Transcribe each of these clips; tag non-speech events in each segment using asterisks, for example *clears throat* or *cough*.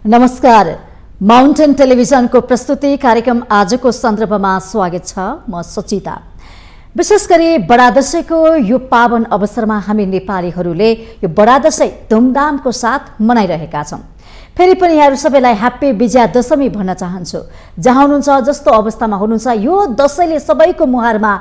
नमस्कार। माउन्टेन टेलिभिजनको प्रस्तुति कार्यक्रम आजको सन्दर्भमा स्वागत छ। म सचिता। विशेष गरी बडा दशैंको यो पावन अवसरमा हामी नेपालीहरूले यो बडा दशैं धुमधामको साथ मनाइरहेका छौँ। फेरि पनि यहाँहरू सबैलाई ह्याप्पी विजया दशमी भन्न चाहन्छु। जहाँ हुनुहुन्छ जस्तो अवस्थामा हुनुहुन्छ यो दसैँले सबैको मुहारमा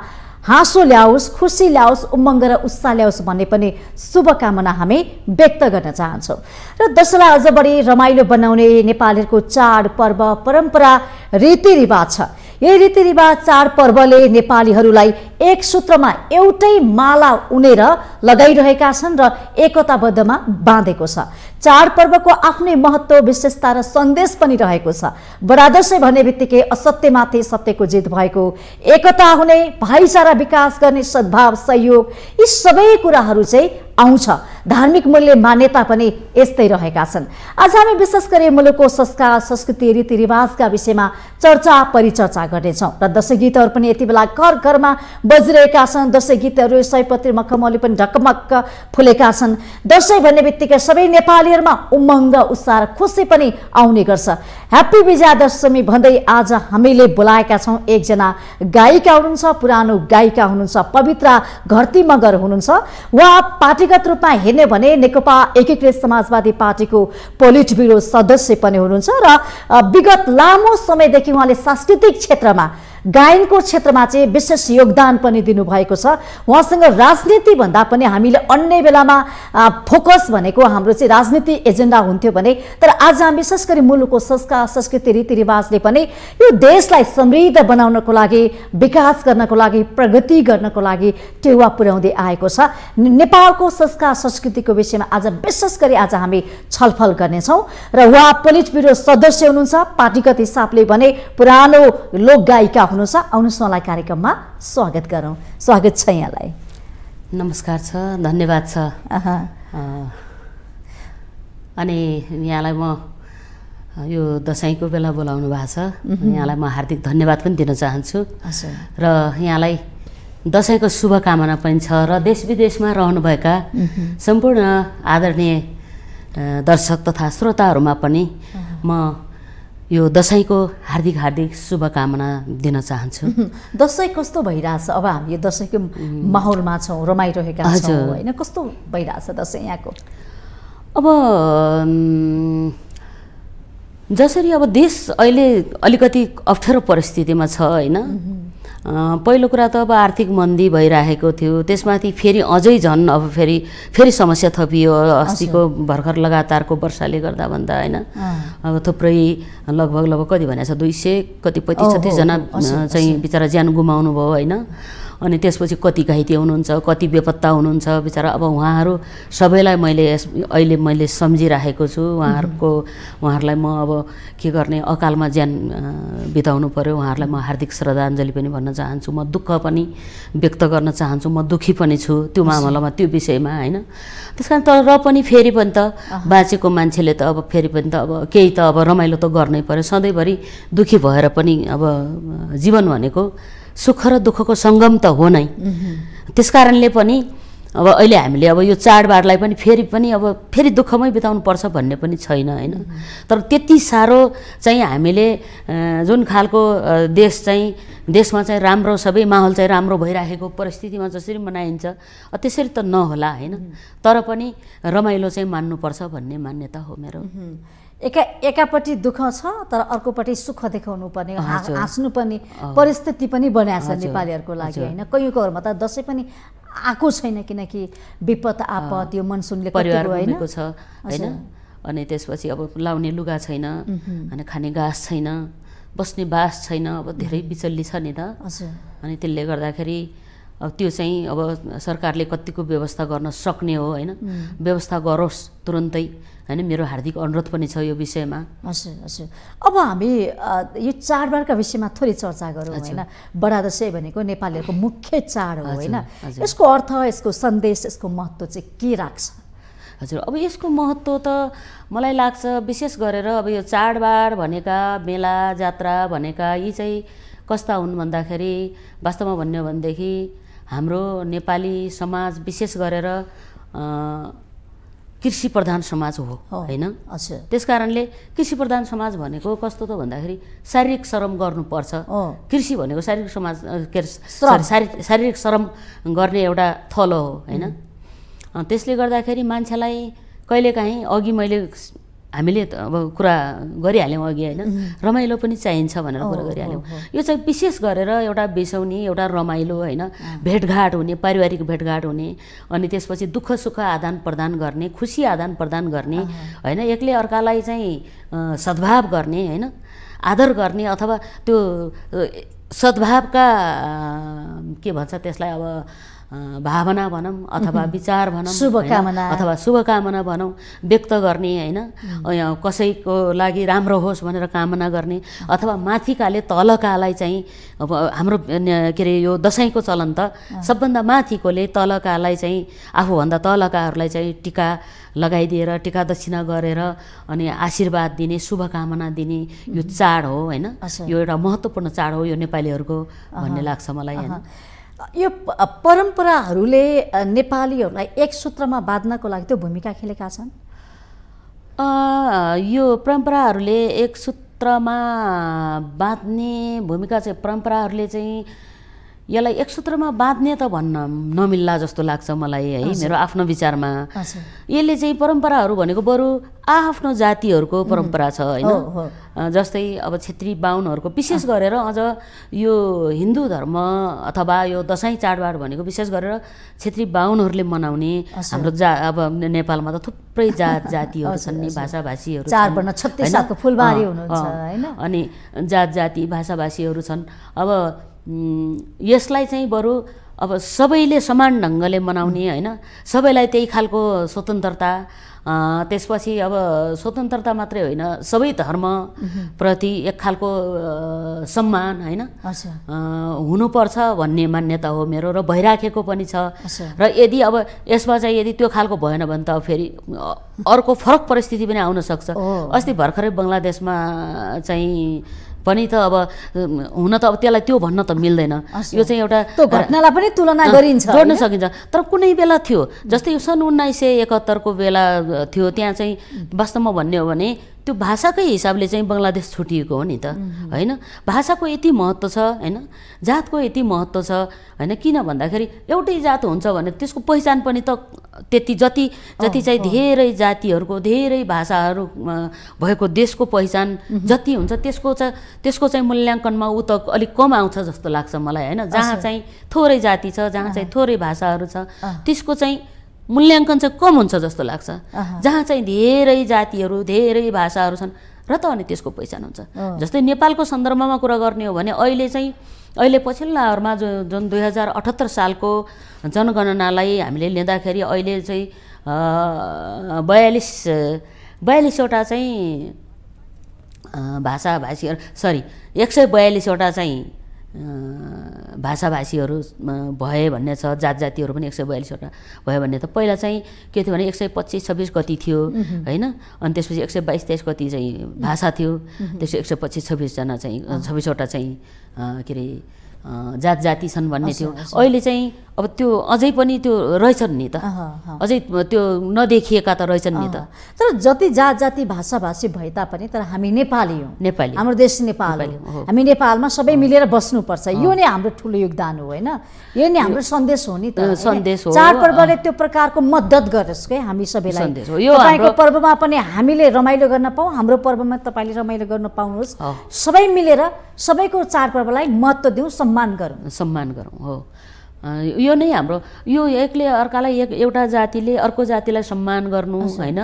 हाँसो ल्याओस् खुसी ल्याओस् उमङ्ग र उत्साह ल्याओस् भन्ने पनि शुभकामना हामी व्यक्त गर्न चाहन्छौँ। र दसैँलाई अझ बढी रमाइलो बनाउने नेपालीहरूको चाड पर्व परम्परा रीतिरिवाज छ। यही रीतिरिवाज चाडपर्वले नेपालीहरूलाई एक सूत्रमा एउटै माला उनेर लगाइरहेका छन् र एकताबद्धमा बाँधेको छ। चाडपर्वको आफ्नै महत्त्व विशेषता र सन्देश पनि रहेको छ। बडादशै भन्ने बित्तिकै असत्यमाथि सत्यको जित भएको। एकता हुने भाइचारा विकास गर्ने सद्भाव सहयोग यी सबै कुराहरू चाहिँ आउँछ। धार्मिक मूल्य मान्यता पनि यस्तै रहेका छन्। आज हामी विशेष गरी मुलुकको संस्कार संस्कृति रीतिरिवाजका विषयमा चर्चा परिचर्चा गर्नेछौँ र दसैँ गीतहरू पनि यति बेला घर घरमा बजिरहेका छन्। दसैँ गीतहरू सयपत्री मखमली पनि ढकमक्क फुलेका छन्। दसैँ भन्ने बित्तिकै सबै नेपालीहरूमा उमङ्ग उत्साह खुसी पनि आउने गर्छ। ह्याप्पी विजया दशमी भन्दै आज हामीले बोलाएका छौँ। एकजना गायिका हुनुहुन्छ पुरानो गायिका हुनुहुन्छ पवित्रा घरती मगर हुनुहुन्छ। उहाँ पार्टीगत रूपमा हेर्ने भने नेकपा एकीकृत समाजवादी पार्टीको पोलिट ब्युरो सदस्य पनि हुनुहुन्छ र विगत लामो समयदेखि उहाँले सांस्कृतिक क्षेत्रमा गायनको क्षेत्रमा चाहिँ विशेष योगदान पनि दिनुभएको छ। उहाँसँग राजनीति भन्दा पनि हामीले अन्य बेलामा फोकस भनेको हाम्रो चाहिँ राजनीति एजेन्डा हुन्थ्यो भने तर आज हामी विशेष गरी मुलुकको संस्कार संस्कृति रीतिरिवाजले पनि यो देशलाई समृद्ध बनाउनको लागि विकास गर्नको लागि प्रगति गर्नको लागि टेवा पुर्याउँदै आएको छ। नेपालको संस्कार संस्कृतिको विषयमा आज विशेष गरी आज हामी छलफल गर्नेछौँ र उहाँ पोलिट ब्युरो सदस्य हुनुहुन्छ। पार्टीगत हिसाबले भने पुरानो लोक गायिका हुनुहुन्छ आउनुहोस् उहाँलाई कार्यक्रममा स्वागत गरौँ। स्वागत छ यहाँलाई। नमस्कार छ धन्यवाद छ। अनि यहाँलाई म यो दसैँको बेला बोलाउनु भएको छ। यहाँलाई म हार्दिक धन्यवाद पनि दिन चाहन्छु। र यहाँलाई दसैँको शुभकामना पनि छ र देश विदेशमा रहनुभएका सम्पूर्ण आदरणीय दर्शक तथा श्रोताहरूमा पनि म यो दसैँको हार्दिक हार्दिक शुभकामना दिन चाहन्छु। दसैँ कस्तो भइरहेछ? अब हामी यो दसैँको माहौलमा छौँ रमाइरहेका छौँ। होइन? कस्तो भइरहेछ दसैँ यहाँको? अब जसरी अब देश अहिले अलिकति अप्ठ्यारो परिस्थितिमा छ होइन? पहिलो कुरा त अब आर्थिक मन्दी भइरहेको थियो। त्यसमाथि फेरि अझै झन् अब फेरि फेरि समस्या थपियो। अस्तिको भर्खर लगातारको वर्षाले गर्दा भन्दा होइन? अब थुप्रै लगभग लगभग कति भनेको छ दुई सय कति पैँतिस छत्तिसजना चाहिँ बिचरा ज्यान गुमाउनु भयो होइन? अनि त्यसपछि कति घाइते हुनुहुन्छ कति बेपत्ता हुनुहुन्छ बिचरा अब उहाँहरू सबैलाई मैले यस अहिले मैले सम्झिराखेको छु। उहाँहरूको उहाँहरूलाई म अब के गर्ने अकालमा ज्यान बिताउनु पऱ्यो उहाँहरूलाई म हार्दिक श्रद्धाञ्जली पनि भन्न चाहन्छु। म दुःख पनि व्यक्त गर्न चाहन्छु। म दुःखी पनि छु त्यो मामलामा त्यो विषयमा होइन? त्यस कारण तर र पनि फेरि पनि त बाँचेको मान्छेले त अब फेरि पनि त अब केही त अब रमाइलो त गर्नै पऱ्यो सधैँभरि दुःखी भएर पनि अब जीवन भनेको सुख र दुःखको सङ्गम त हो नै। त्यस कारणले पनि अब अहिले हामीले अब यो चाडबाडलाई पनि फेरि पनि अब फेरि दुःखमै बिताउनु पर्छ भन्ने पनि छैन होइन? तर त्यति साह्रो चाहिँ हामीले जुन खालको देश चाहिँ देशमा चाहिँ राम्रो सबै माहौल चाहिँ राम्रो भइराखेको परिस्थितिमा जसरी मनाइन्छ त्यसरी त नहोला होइन? तर पनि रमाइलो चाहिँ मान्नुपर्छ भन्ने मान्यता हो मेरो। एका एकापट्टि दुःख छ तर अर्कोपट्टि सुख देखाउनु पर्ने। हाँस्नु पर्ने परिस्थिति पनि बनाएको छ नेपालीहरूको लागि। होइन? कैयौँको घरमा त दसैँ पनि आएको छैन किनकि विपद आपद यो मनसुनले छ होइन? अनि त्यसपछि अब लाउने लुगा छैन अनि खाने घाँस छैन बस्ने बास छैन अब धेरै बिचल्ली छ नि त। अनि त्यसले गर्दाखेरि अब त्यो चाहिँ अब सरकारले कतिको व्यवस्था गर्न सक्ने हो होइन? व्यवस्था गरोस् तुरन्तै। होइन? मेरो हार्दिक अनुरोध पनि छ यो विषयमा। हजुर हजुर। अब हामी यो चाडबाडका विषयमा थोरै चर्चा गरौँ होइन? बडा दसैँ भनेको नेपालीहरूको मुख्य चाड हो होइन। यसको अर्थ यसको सन्देश यसको महत्त्व चाहिँ के राख्छ? हजुर अब यसको महत्त्व त मलाई लाग्छ विशेष गरेर अब यो चाडबाड भनेका मेला जात्रा भनेका यी चाहिँ कस्ता हुन् भन्दाखेरि वास्तवमा भन्यो भनेदेखि हाम्रो नेपाली समाज विशेष गरेर कृषि प्रधान समाज हो। होइन? त्यस कारणले कृषि प्रधान समाज भनेको कस्तो त भन्दाखेरि शारीरिक श्रम गर्नुपर्छ। कृषि भनेको शारीरिक समाज के अरे शारीरिक श्रम गर्ने एउटा थलो हो होइन? त्यसले गर्दाखेरि मान्छेलाई कहिलेकाहीँ अघि मैले हामीले त अब कुरा गरिहाल्यौँ अघि होइन? रमाइलो पनि चाहिन्छ भनेर कुरा गरिहाल्यौँ। यो चाहिँ विशेष गरेर एउटा बिसाउने एउटा रमाइलो होइन? भेटघाट हुने पारिवारिक भेटघाट हुने अनि त्यसपछि दुःख सुख आदान प्रदान गर्ने खुसी आदान प्रदान गर्ने होइन? एकले अर्कालाई चाहिँ सद्भाव गर्ने होइन? आदर गर्ने अथवा त्यो सद्भावका के भन्छ त्यसलाई अब भावना भनौँ अथवा विचार भनौँ? शुभकामना। अथवा शुभकामना भनौँ व्यक्त गर्ने होइन? कसैको लागि राम्रो होस् भनेर कामना गर्ने अथवा माथिकाले तलकालाई चाहिँ अब हाम्रो के अरे यो दसैँको चलन त सबभन्दा माथिकोले तलकालाई चाहिँ आफूभन्दा तलकाहरूलाई चाहिँ टिका लगाइदिएर टिका दक्षिणा गरेर अनि आशीर्वाद दिने शुभकामना दिने यो चाड हो होइन। यो एउटा महत्त्वपूर्ण चाड हो यो नेपालीहरूको भन्ने लाग्छ मलाई होइन? यो परम्पराहरूले नेपालीहरूलाई एक सूत्रमा बाँध्नको लागि त्यो भूमिका खेलेका छन्? यो परम्पराहरूले एक सूत्रमा बाँध्ने भूमिका चाहिँ परम्पराहरूले चाहिँ यसलाई एक सूत्रमा बाँध्ने त भन्न नमिल्ला जस्तो लाग्छ मलाई है मेरो आफ्नो विचारमा। यसले चाहिँ परम्पराहरू भनेको बरु आआफ्नो जातिहरूको परम्परा छ होइन? जस्तै अब छेत्री बाहुनहरूको विशेष गरेर अझ यो हिन्दू धर्म अथवा यो दसैँ चाडबाड भनेको विशेष गरेर छेत्री बाहुनहरूले मनाउने हाम्रो जा अब नेपालमा त थुप्रै जात *laughs* जातिहरू छन् नि भाषाभाषीहरू? अनि जात जाति भाषाभाषीहरू छन्। अब यसलाई चाहिँ बरु अब सबैले समान ढङ्गले मनाउने होइन। सबैलाई त्यही खालको स्वतन्त्रता त्यसपछि अब स्वतन्त्रता मात्रै होइन सबै धर्मप्रति एक खालको सम्मान होइन। हुनुपर्छ भन्ने मान्यता हो मेरो र भइराखेको पनि छ। र यदि अब यसमा चाहिँ यदि त्यो खालको भएन भने त फेरि अ, अर्को फरक परिस्थिति पनि आउन सक्छ। अस्ति भर्खरै बङ्गलादेशमा चाहिँ पनि त अब हुन त अब त्यसलाई त्यो भन्न त मिल्दैन। यो चाहिँ एउटा घटनालाई पनि तुलना गरिन्छ जोड्न होइन? सकिन्छ तर कुनै बेला थियो जस्तै यो सन् उन्नाइस सय एकहत्तरको बेला थियो त्यहाँ चाहिँ वास्तवमा भन्ने हो भने त्यो भाषाकै हिसाबले चाहिँ बङ्गलादेश छुटिएको हो नि त होइन? भाषाको यति महत्त्व छ होइन? जातको यति महत्त्व छ होइन? किन भन्दाखेरि एउटै जात हुन्छ भने त्यसको पहिचान पनि त त्यति जति जति चाहिँ धेरै जातिहरूको धेरै भाषाहरू भएको देशको पहिचान जति हुन्छ त्यसको चाहिँ त्यसको चाहिँ मूल्याङ्कनमा ऊ त अलिक कम आउँछ जस्तो लाग्छ मलाई होइन? जहाँ चाहिँ थोरै जाति छ जहाँ चाहिँ थोरै भाषाहरू छ त्यसको चाहिँ मूल्याङ्कन चाहिँ कम हुन्छ जस्तो लाग्छ। जहाँ चाहिँ धेरै जातिहरू धेरै भाषाहरू छन् र त अनि त्यसको पहिचान हुन्छ। जस्तै नेपालको सन्दर्भमा कुरा गर्ने हो भने अहिले चाहिँ अहिले पछिल्ला आवरमा जो जुन दुई हजार अठहत्तर सालको जनगणनालाई हामीले लिँदाखेरि अहिले चाहिँ बयालिस बयालिसवटा चाहिँ अ, भाषाभाषीहरू सरी एक सय बयालिसवटा चाहिँ भाषाभाषीहरू भए भन्ने छ जात जातिहरू पनि एक सय बयालिसवटा भयो भन्ने त पहिला चाहिँ के थियो भने एक सय पच्चिस छब्बिस कति थियो होइन? अनि त्यसपछि एक सय बाइस तेइस कति चाहिँ भाषा थियो। त्यसपछि एक सय पच्चिस छब्बिसजना चाहिँ छब्बिसवटा चाहिँ के अरे जात जाति छन् भन्ने थियो। अहिले चाहिँ अब त्यो अझै पनि त्यो रहेछन् नि त। अझै त्यो नदेखिएका त रहेछन् नि त। तर जति जात जाति भाषा भाषी भए तापनि तर हामी नेपाली हौँ। नेपाली हाम्रो देश नेपाल हो। हामी नेपालमा सबै मिलेर बस्नुपर्छ। यो नै हाम्रो ठुलो योगदान हो होइन? यो नै हाम्रो सन्देश हो नि त? सन्देश हो। चाडपर्वले त्यो प्रकारको मद्दत गरोस् के हामी सबैलाई। सन्देश हो। यो तपाईँको पर्वमा पनि हामीले रमाइलो गर्न पाऊँ हाम्रो पर्वमा तपाईँले रमाइलो गर्न पाउनुहोस्। सबै मिलेर सबैको चाडपर्वलाई महत्त्व दिउँ सम्मान गरौँ। सम्मान गरौँ हो। यो नै हाम्रो यो एकले अर्कालाई एक एउटा जातिले अर्को जातिलाई सम्मान गर्नु होइन?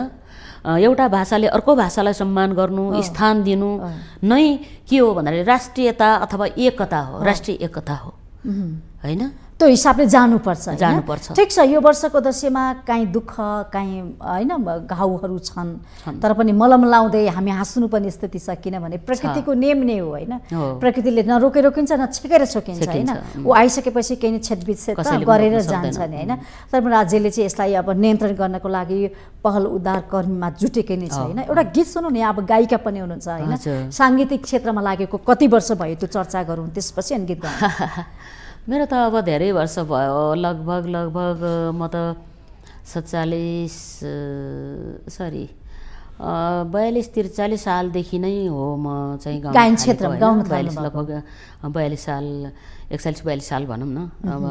एउटा भाषाले अर्को भाषालाई सम्मान गर्नु स्थान दिनु नै के हो भन्दाखेरि राष्ट्रियता अथवा एकता हो राष्ट्रिय एकता हो। होइन? त्यो हिसाबले जानुपर्छ? जानुपर्छ। ठिक छ यो वर्षको दसैँमा काहीँ दुःख काहीँ होइन घाउहरू छन् तर पनि मलम लाउँदै हामी हाँस्नु पनि स्थिति छ किनभने प्रकृतिको नियम नै हो होइन। प्रकृतिले न रोके रोकिन्छ न छेकेर छोकिन्छ होइन ऊ आइसकेपछि केही पनि गरेर जान्छ। नि होइन तर पनि राज्यले चाहिँ यसलाई अब नियन्त्रण गर्नको लागि पहल उद्धार कर्मीमा जुटेकै नै छ होइन एउटा गीत सुनौ नि अब गायिका पनि हुनुहुन्छ होइन। साङ्गीतिक क्षेत्रमा लागेको कति वर्ष भयो त्यो चर्चा गरौँ त्यसपछि अनि गीत गाउँ *laughs* मेरो त अब धेरै वर्ष भयो लगभग लगभग म त सत्तालिस सरी बयालिस त्रिचालिस सालदेखि नै हो म चाहिँ गायन क्षेत्रमा। गाउन बयालिस। लगभग बयालिस साल एकचालिस बयालिस साल भनौँ न अब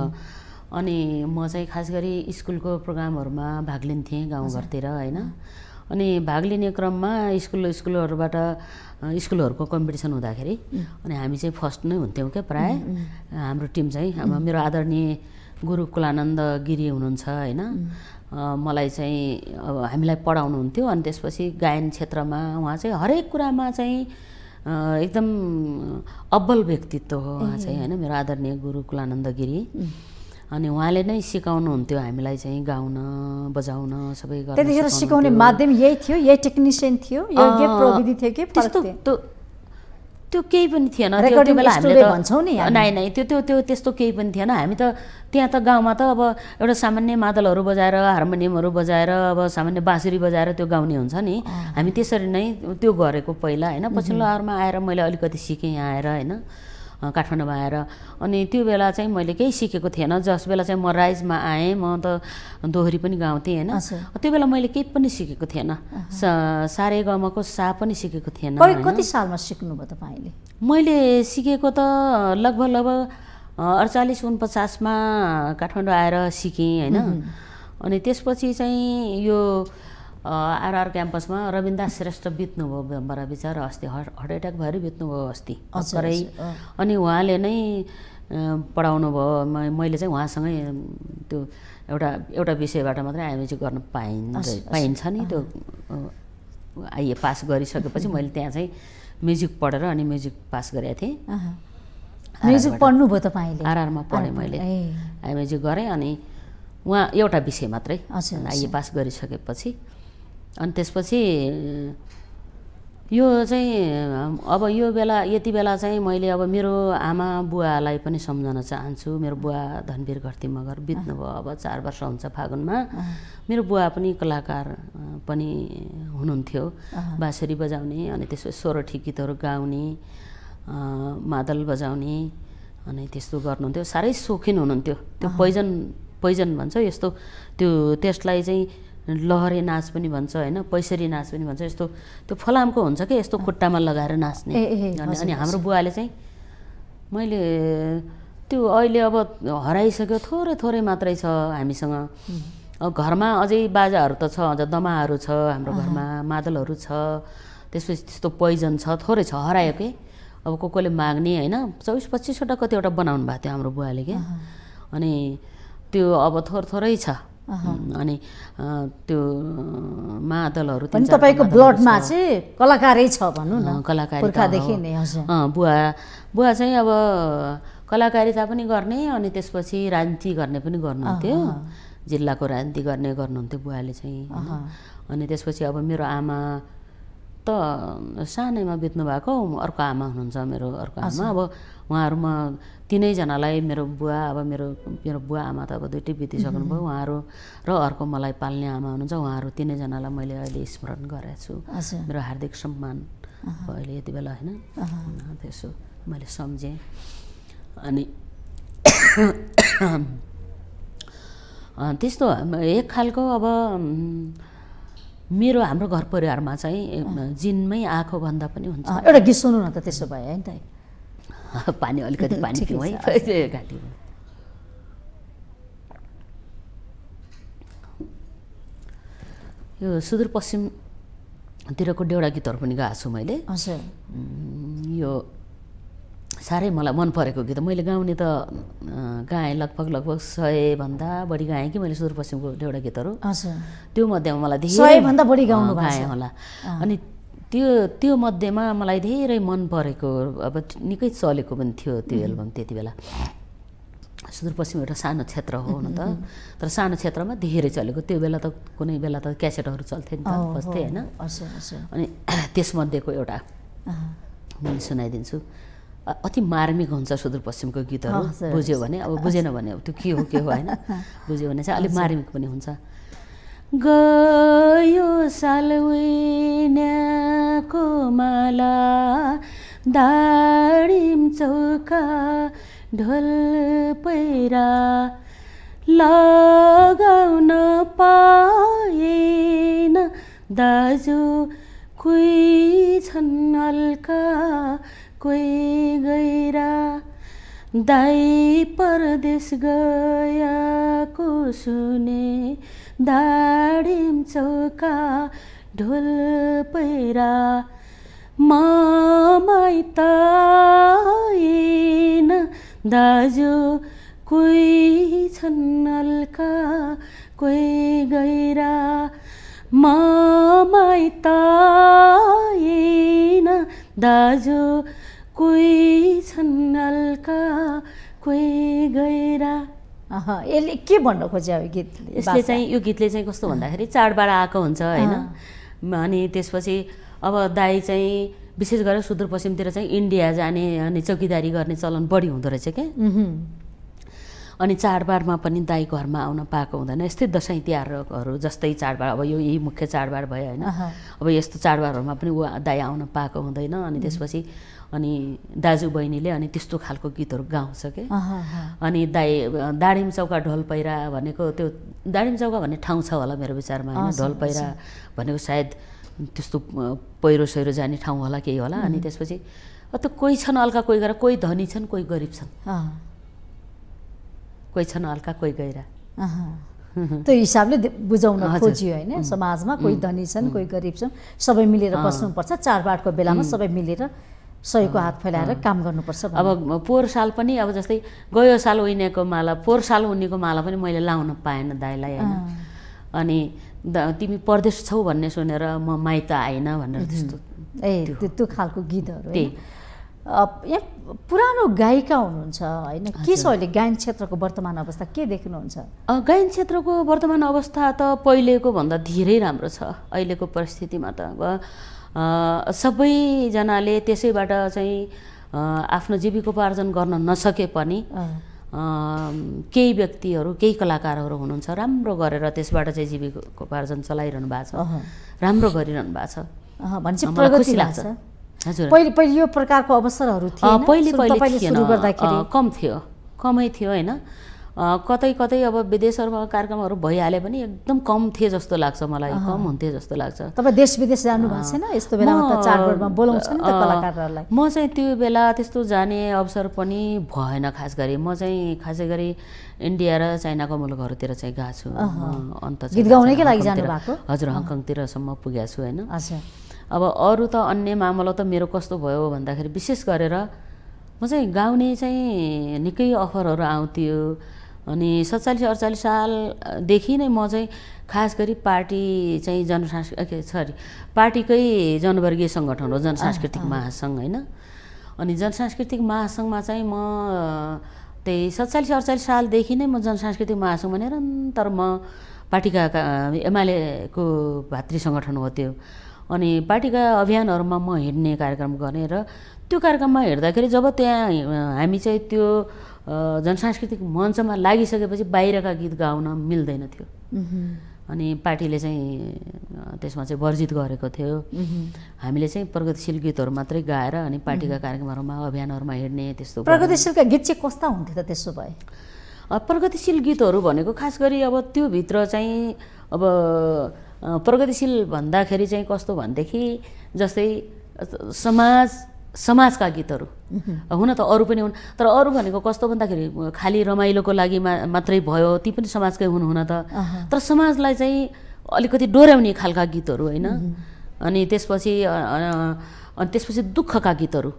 अनि म चाहिँ खास गरी स्कुलको प्रोग्रामहरूमा भाग लिन्थेँ गाउँघरतिर होइन अनि भाग लिने क्रममा स्कुल स्कुलहरूबाट स्कुलहरूको कम्पिटिसन हुँदाखेरि अनि हामी चाहिँ फर्स्ट नै हुन्थ्यौँ क्या प्राय। हाम्रो टिम चाहिँ अब मेरो आदरणीय गुरु कुलानन्द गिरी हुनुहुन्छ होइन। मलाई चाहिँ अब हामीलाई पढाउनुहुन्थ्यो अनि त्यसपछि गायन क्षेत्रमा उहाँ चाहिँ हरेक कुरामा चाहिँ एकदम अब्बल व्यक्तित्व हो उहाँ चाहिँ होइन। मेरो आदरणीय गुरु कुलानन्द गिरी। अनि उहाँले नै सिकाउनुहुन्थ्यो हामीलाई चाहिँ गाउन बजाउन सबै गर्न त्यतिखेर सिकाउने। माध्यम यही थियो यही टेक्निसियन थियो प्रविधि थियो कि त्यस्तो त्यो केही पनि थिएन। त्यो- बेला हामीले भन्छौँ नि। नाइ नाइ त्यो त्यो त्यो त्यस्तो केही पनि थिएन। हामी त त्यहाँ त गाउँमा त अब एउटा सामान्य मादलहरू बजाएर हार्मोनियमहरू बजाएर अब सामान्य बाँसुरी बजाएर त्यो गाउने हुन्छ नि। हामी त्यसरी नै त्यो गरेको पहिला होइन? पछिल्लो आवरमा आएर मैले अलिकति सिकेँ यहाँ आएर होइन? काठमाडौँमा आएर। अनि त्यो बेला चाहिँ मैले केही सिकेको थिएन। जस बेला चाहिँ म राइजमा आएँ म त दोहोरी पनि गाउँथेँ होइन। त्यो बेला मैले केही पनि सिकेको थिएन। सारे गमको सा पनि सिकेको थिएन? कति सालमा सिक्नुभयो तपाईँले? मैले सिकेको त लगभग लगभग अडचालिस उनपचासमा काठमाडौँ आएर सिकेँ होइन? अनि त्यसपछि चाहिँ यो आरआर क्याम्पसमा रविन्दास श्रेष्ठ बित्नुभयो बरा विचार अस्ति हार्ट हार्ट एट्याक भएर बित्नुभयो अस्ति। भर्खरै। अनि उहाँले नै पढाउनु भयो मैले चाहिँ उहाँसँगै त्यो एउटा एउटा विषयबाट मात्रै चाहिँ गर्न हजुर, पाइन्छ नि त्यो आइए पास गरिसकेपछि मैले त्यहाँ चाहिँ म्युजिक पढेर अनि म्युजिक पास गरेको थिएँ। म्युजिक पढ्नुभयो तपाईँले? आरआरमा पढेँ मैले। ए। आइ म्युजिक गरेँ अनि उहाँ एउटा विषय मात्रै आइए पास गरिसकेपछि अनि त्यसपछि यो चाहिँ अब यो बेला यति बेला चाहिँ मैले अब मेरो आमा बुवालाई पनि सम्झन चाहन्छु। मेरो बुवा धनवीर घरती मगर बित्नुभयो अब चार वर्ष हुन्छ फागुनमा। मेरो बुवा पनि कलाकार पनि हुनुहुन्थ्यो। बाँसुरी बजाउने अनि त्यसपछि सोरठी गीतहरू गाउने मादल बजाउने अनि त्यस्तो गर्नुहुन्थ्यो। साह्रै सोखिन हुनुहुन्थ्यो। त्यो पैजन पैजन भन्छ यस्तो। त्यो त्यसलाई चाहिँ लहरे नाच पनि भन्छ होइन? पैसरी नाच पनि भन्छ। यस्तो त्यो फलामको हुन्छ क्या यस्तो खुट्टामा लगाएर नाच्ने। अनि हाम्रो बुवाले चाहिँ मैले त्यो अहिले अब हराइसक्यो थोरै थोरै मात्रै छ हामीसँग। अब घरमा अझै बाजाहरू त छ अझ दमाहरू छ हाम्रो घरमा मादलहरू छ त्यसपछि त्यस्तो पोइजन छ थोरै छ। हरायो कि? अब को कोले माग्ने होइन? चौबिस पच्चिसवटा कतिवटा बनाउनु भएको थियो हाम्रो बुवाले क्या अनि त्यो अब थोर थोरै छ। अनि त्यो मादलहरू तपाईँको ब्लडमा। चाहिँ कलाकारै छ भनौँ न। अँ, बुवा बुवा चाहिँ अब कलाकारिता पनि गर्ने अनि त्यसपछि राजनीति गर्ने पनि गर्नुहुन्थ्यो। जिल्लाको राजनीति गर्ने गर्नुहुन्थ्यो बुवाले चाहिँ। अनि त्यसपछि अब मेरो आमा त सानैमा बित्नु भएको अर्को आमा हुनुहुन्छ मेरो अर्को आमा। अब उहाँहरूमा तिनैजनालाई मेरो बुवा अब मेरो मेरो बुवा आमा त अब दुइटै बितिसक्नुभयो। उहाँहरू र अर्को मलाई पाल्ने आमा हुनुहुन्छ। उहाँहरू तिनैजनालाई मैले अहिले स्मरण गरेको छु। मेरो हार्दिक सम्मान अहिले यति बेला होइन? त्यसो मैले सम्झेँ। अनि *coughs* त्यस्तो एक खालको अब मेरो हाम्रो घर परिवारमा चाहिँ जिनमै आँखो भन्दा पनि हुन्छ। एउटा गीत सुन्नु न त त्यसो भए होइन त। *laughs* पानी अलिकति पानी पिउँ है। छ, *laughs* घाँटीमा यो सुदूरपश्चिमतिरको डेउडा गीतहरू पनि गाएको छु मैले। यो साह्रै मलाई मन परेको गीत मैले गाउने त गाएँ लगभग लगभग सयभन्दा बढी गाएँ कि मैले सुदूरपश्चिमको डेउडा गीतहरू। त्यो मध्येमा मलाई धेरै सयभन्दा बढी गाउनु गाएँ। होला। अनि त्यो त्यो मध्येमा मलाई धेरै मन परेको अब निकै चलेको पनि थियो त्यो एल्बम त्यति बेला। सुदूरपश्चिम एउटा सानो क्षेत्र हो हुन त। तर सानो क्षेत्रमा धेरै चलेको। त्यो बेला त कुनै बेला त क्यासेटहरू चल्थ्यो नि त बस्थे होइन। अनि *clears throat* त्यसमध्येको एउटा मैले सुनाइदिन्छु। अति मार्मिक हुन्छ सुदूरपश्चिमको गीतहरू। बुझ्यो भने अब बुझेन भने अब त्यो के हो के हो होइन? *laughs* बुझ्यो भने चाहिँ अलिक मार्मिक पनि हुन्छ। गयो साल विन्याको माला दाडिम चौका ढोल पैरा लगाउन पाएन। दाजु कोही छन् हल्का कोही गैरा दाई परदेश गयाको सुने दाडिम चौका ढोल पैरा माइत दाजु कोही छन् हल्का कोही गैरा माइत दाजु कोही छन् हल्का कोही गैरा अह, यसले के भन्न खोज्यो यो गीतले यसले चाहिँ यो गीतले चाहिँ कस्तो भन्दाखेरि चाडबाड आएको हुन्छ होइन? अनि त्यसपछि अब दाई चाहिँ विशेष गरेर सुदूरपश्चिमतिर चाहिँ इन्डिया जाने अनि चौकीदारी गर्ने चलन बढी हुँदो रहेछ क्या। अनि चाडबाडमा पनि दाई घरमा आउन पाएको हुँदैन। यस्तै दसैँ तिहारहरू जस्तै चाडबाड अब यो यही मुख्य चाडबाड भयो होइन। अब यस्तो चाडबाडहरूमा पनि ऊ दाई आउन पाएको हुँदैन। अनि त्यसपछि अनि दाजु बहिनीले अनि त्यस्तो खालको गीतहरू गाउँछ अह। अनि दाई दाडिम चौका ढोल पैरा भनेको त्यो दाडिम चौका भन्ने ठाउँ छ होला मेरो विचारमा होइन? ढोल पैरा भनेको सायद त्यस्तो पहिरो सहिरो जाने ठाउँ होला केही होला। अनि त्यसपछि त्यो कोही छन् हल्का कोही गएर कोही धनी छन् कोही गरिब छन्। कोही छन् हल्का कोही गहिरा। *laughs* त्यो हिसाबले बुझाउन। खोजियो होइन? समाजमा कोही धनी छन् कोही गरिब छन्। सबै मिलेर बस्नुपर्छ। चाडबाडको बेलामा सबै मिलेर सहयोगको हात फैलाएर काम गर्नुपर्छ। अब पोहोर साल पनि अब जस्तै गयो साल उहिनेको माला पोहोर साल उन्नीको माला पनि मैले लाउन पाएन दाइलाई होइन। अनि तिमी परदेश छौ भन्ने सुनेर म माइत आइन भनेर त्यस्तो ए त्यो। खालको गीतहरू? त्यही। यहाँ पुरानो गायिका हुनुहुन्छ होइन। के छ अहिले गायन क्षेत्रको वर्तमान अवस्था? के देख्नुहुन्छ? गायन क्षेत्रको वर्तमान अवस्था त पहिलेको भन्दा धेरै राम्रो छ। अहिलेको परिस्थितिमा त अब सबैजनाले त्यसैबाट चाहिँ आफ्नो जीविकोपार्जन गर्न नसके पनि केही व्यक्तिहरू केही कलाकारहरू हुनुहुन्छ राम्रो गरेर त्यसबाट चाहिँ जीविकोपार्जन चलाइरहनु भएको छ। राम्रो गरिरहनु भएको छ। खुसी लाग्छ। हजुर। पहिले पहिले यो प्रकारको अवसरहरू अ, पहिले पहिले कम थियो। कमै थियो होइन? कतै कतै अब विदेशहरूमा कार्यक्रमहरू भइहाले पनि एकदम कम थिए जस्तो लाग्छ मलाई कम हुन्थे जस्तो लाग्छ। तपाईँ देश विदेश जानु भएको छैन? यस्तो बेलामा त म- चाडबाडमा बोलाउँछ नि त अ, कलाकारहरूलाई। म चाहिँ त्यो बेला त्यस्तो जाने अवसर पनि भएन खास गरी। म चाहिँ खासै गरी इन्डिया र चाइनाको मुलुकहरूतिर चाहिँ गएको छु। अन्त गीत गाउनैकै लागि हङकङतिर- जानुभएको? हजुर हङकङतिरसम्म पुगेको छु होइन। अब अरू त अन्य मामला त मेरो कस्तो भयो भन्दाखेरि विशेष गरेर म चाहिँ गाउने चाहिँ निकै अफरहरू आउँथ्यो। अनि सत्तालिस अडचालिस सालदेखि नै म चाहिँ खास गरी पार्टी चाहिँ जनसांस्कृतिक सरी पार्टीकै जनवर्गीय सङ्गठन हो जनसांस्कृतिक महासङ्घ होइन? अनि जनसांस्कृतिक महासङ्घमा चाहिँ म त्यही सत्तालिस अडचालिस सालदेखि नै म जनसांस्कृतिक महासङ्घमा निरन्तर म पार्टीका का- एमालेको भातृ सङ्गठन हो त्यो। अनि पार्टीका अभियानहरूमा म हिँड्ने कार्यक्रम गर्ने र त्यो कार्यक्रममा हिँड्दाखेरि जब त्यहाँ हामी चाहिँ त्यो जनसांस्कृतिक मञ्चमा लागिसकेपछि बाहिरका गीत गाउन मिल्दैन थियो। अनि पार्टीले चाहिँ त्यसमा चाहिँ वर्जित गरेको थियो। हामीले चाहिँ प्रगतिशील गीतहरू मात्रै गाएर अनि पार्टीका कार्यक्रमहरूमा अभियानहरूमा हिँड्ने त्यस्तो। प्रगतिशीलका गीत चाहिँ कस्ता हुन्थ्यो त त्यसो भए? प्रगतिशील गीतहरू भनेको खास गरी अब त्योभित्र चाहिँ अब प्रगतिशील भन्दाखेरि चाहिँ कस्तो भनेदेखि जस्तै समाज समाजका गीतहरू। हुन त अरू पनि हुन्। तर अरू भनेको कस्तो भन्दाखेरि खालि रमाइलोको लागि मा मात्रै भयो ती पनि समाजकै हुन् हुन त। तर समाजलाई चाहिँ अलिकति डोर्याउने खालका गीतहरू होइन? अनि त्यसपछि अनि त्यसपछि दुःखका गीतहरू।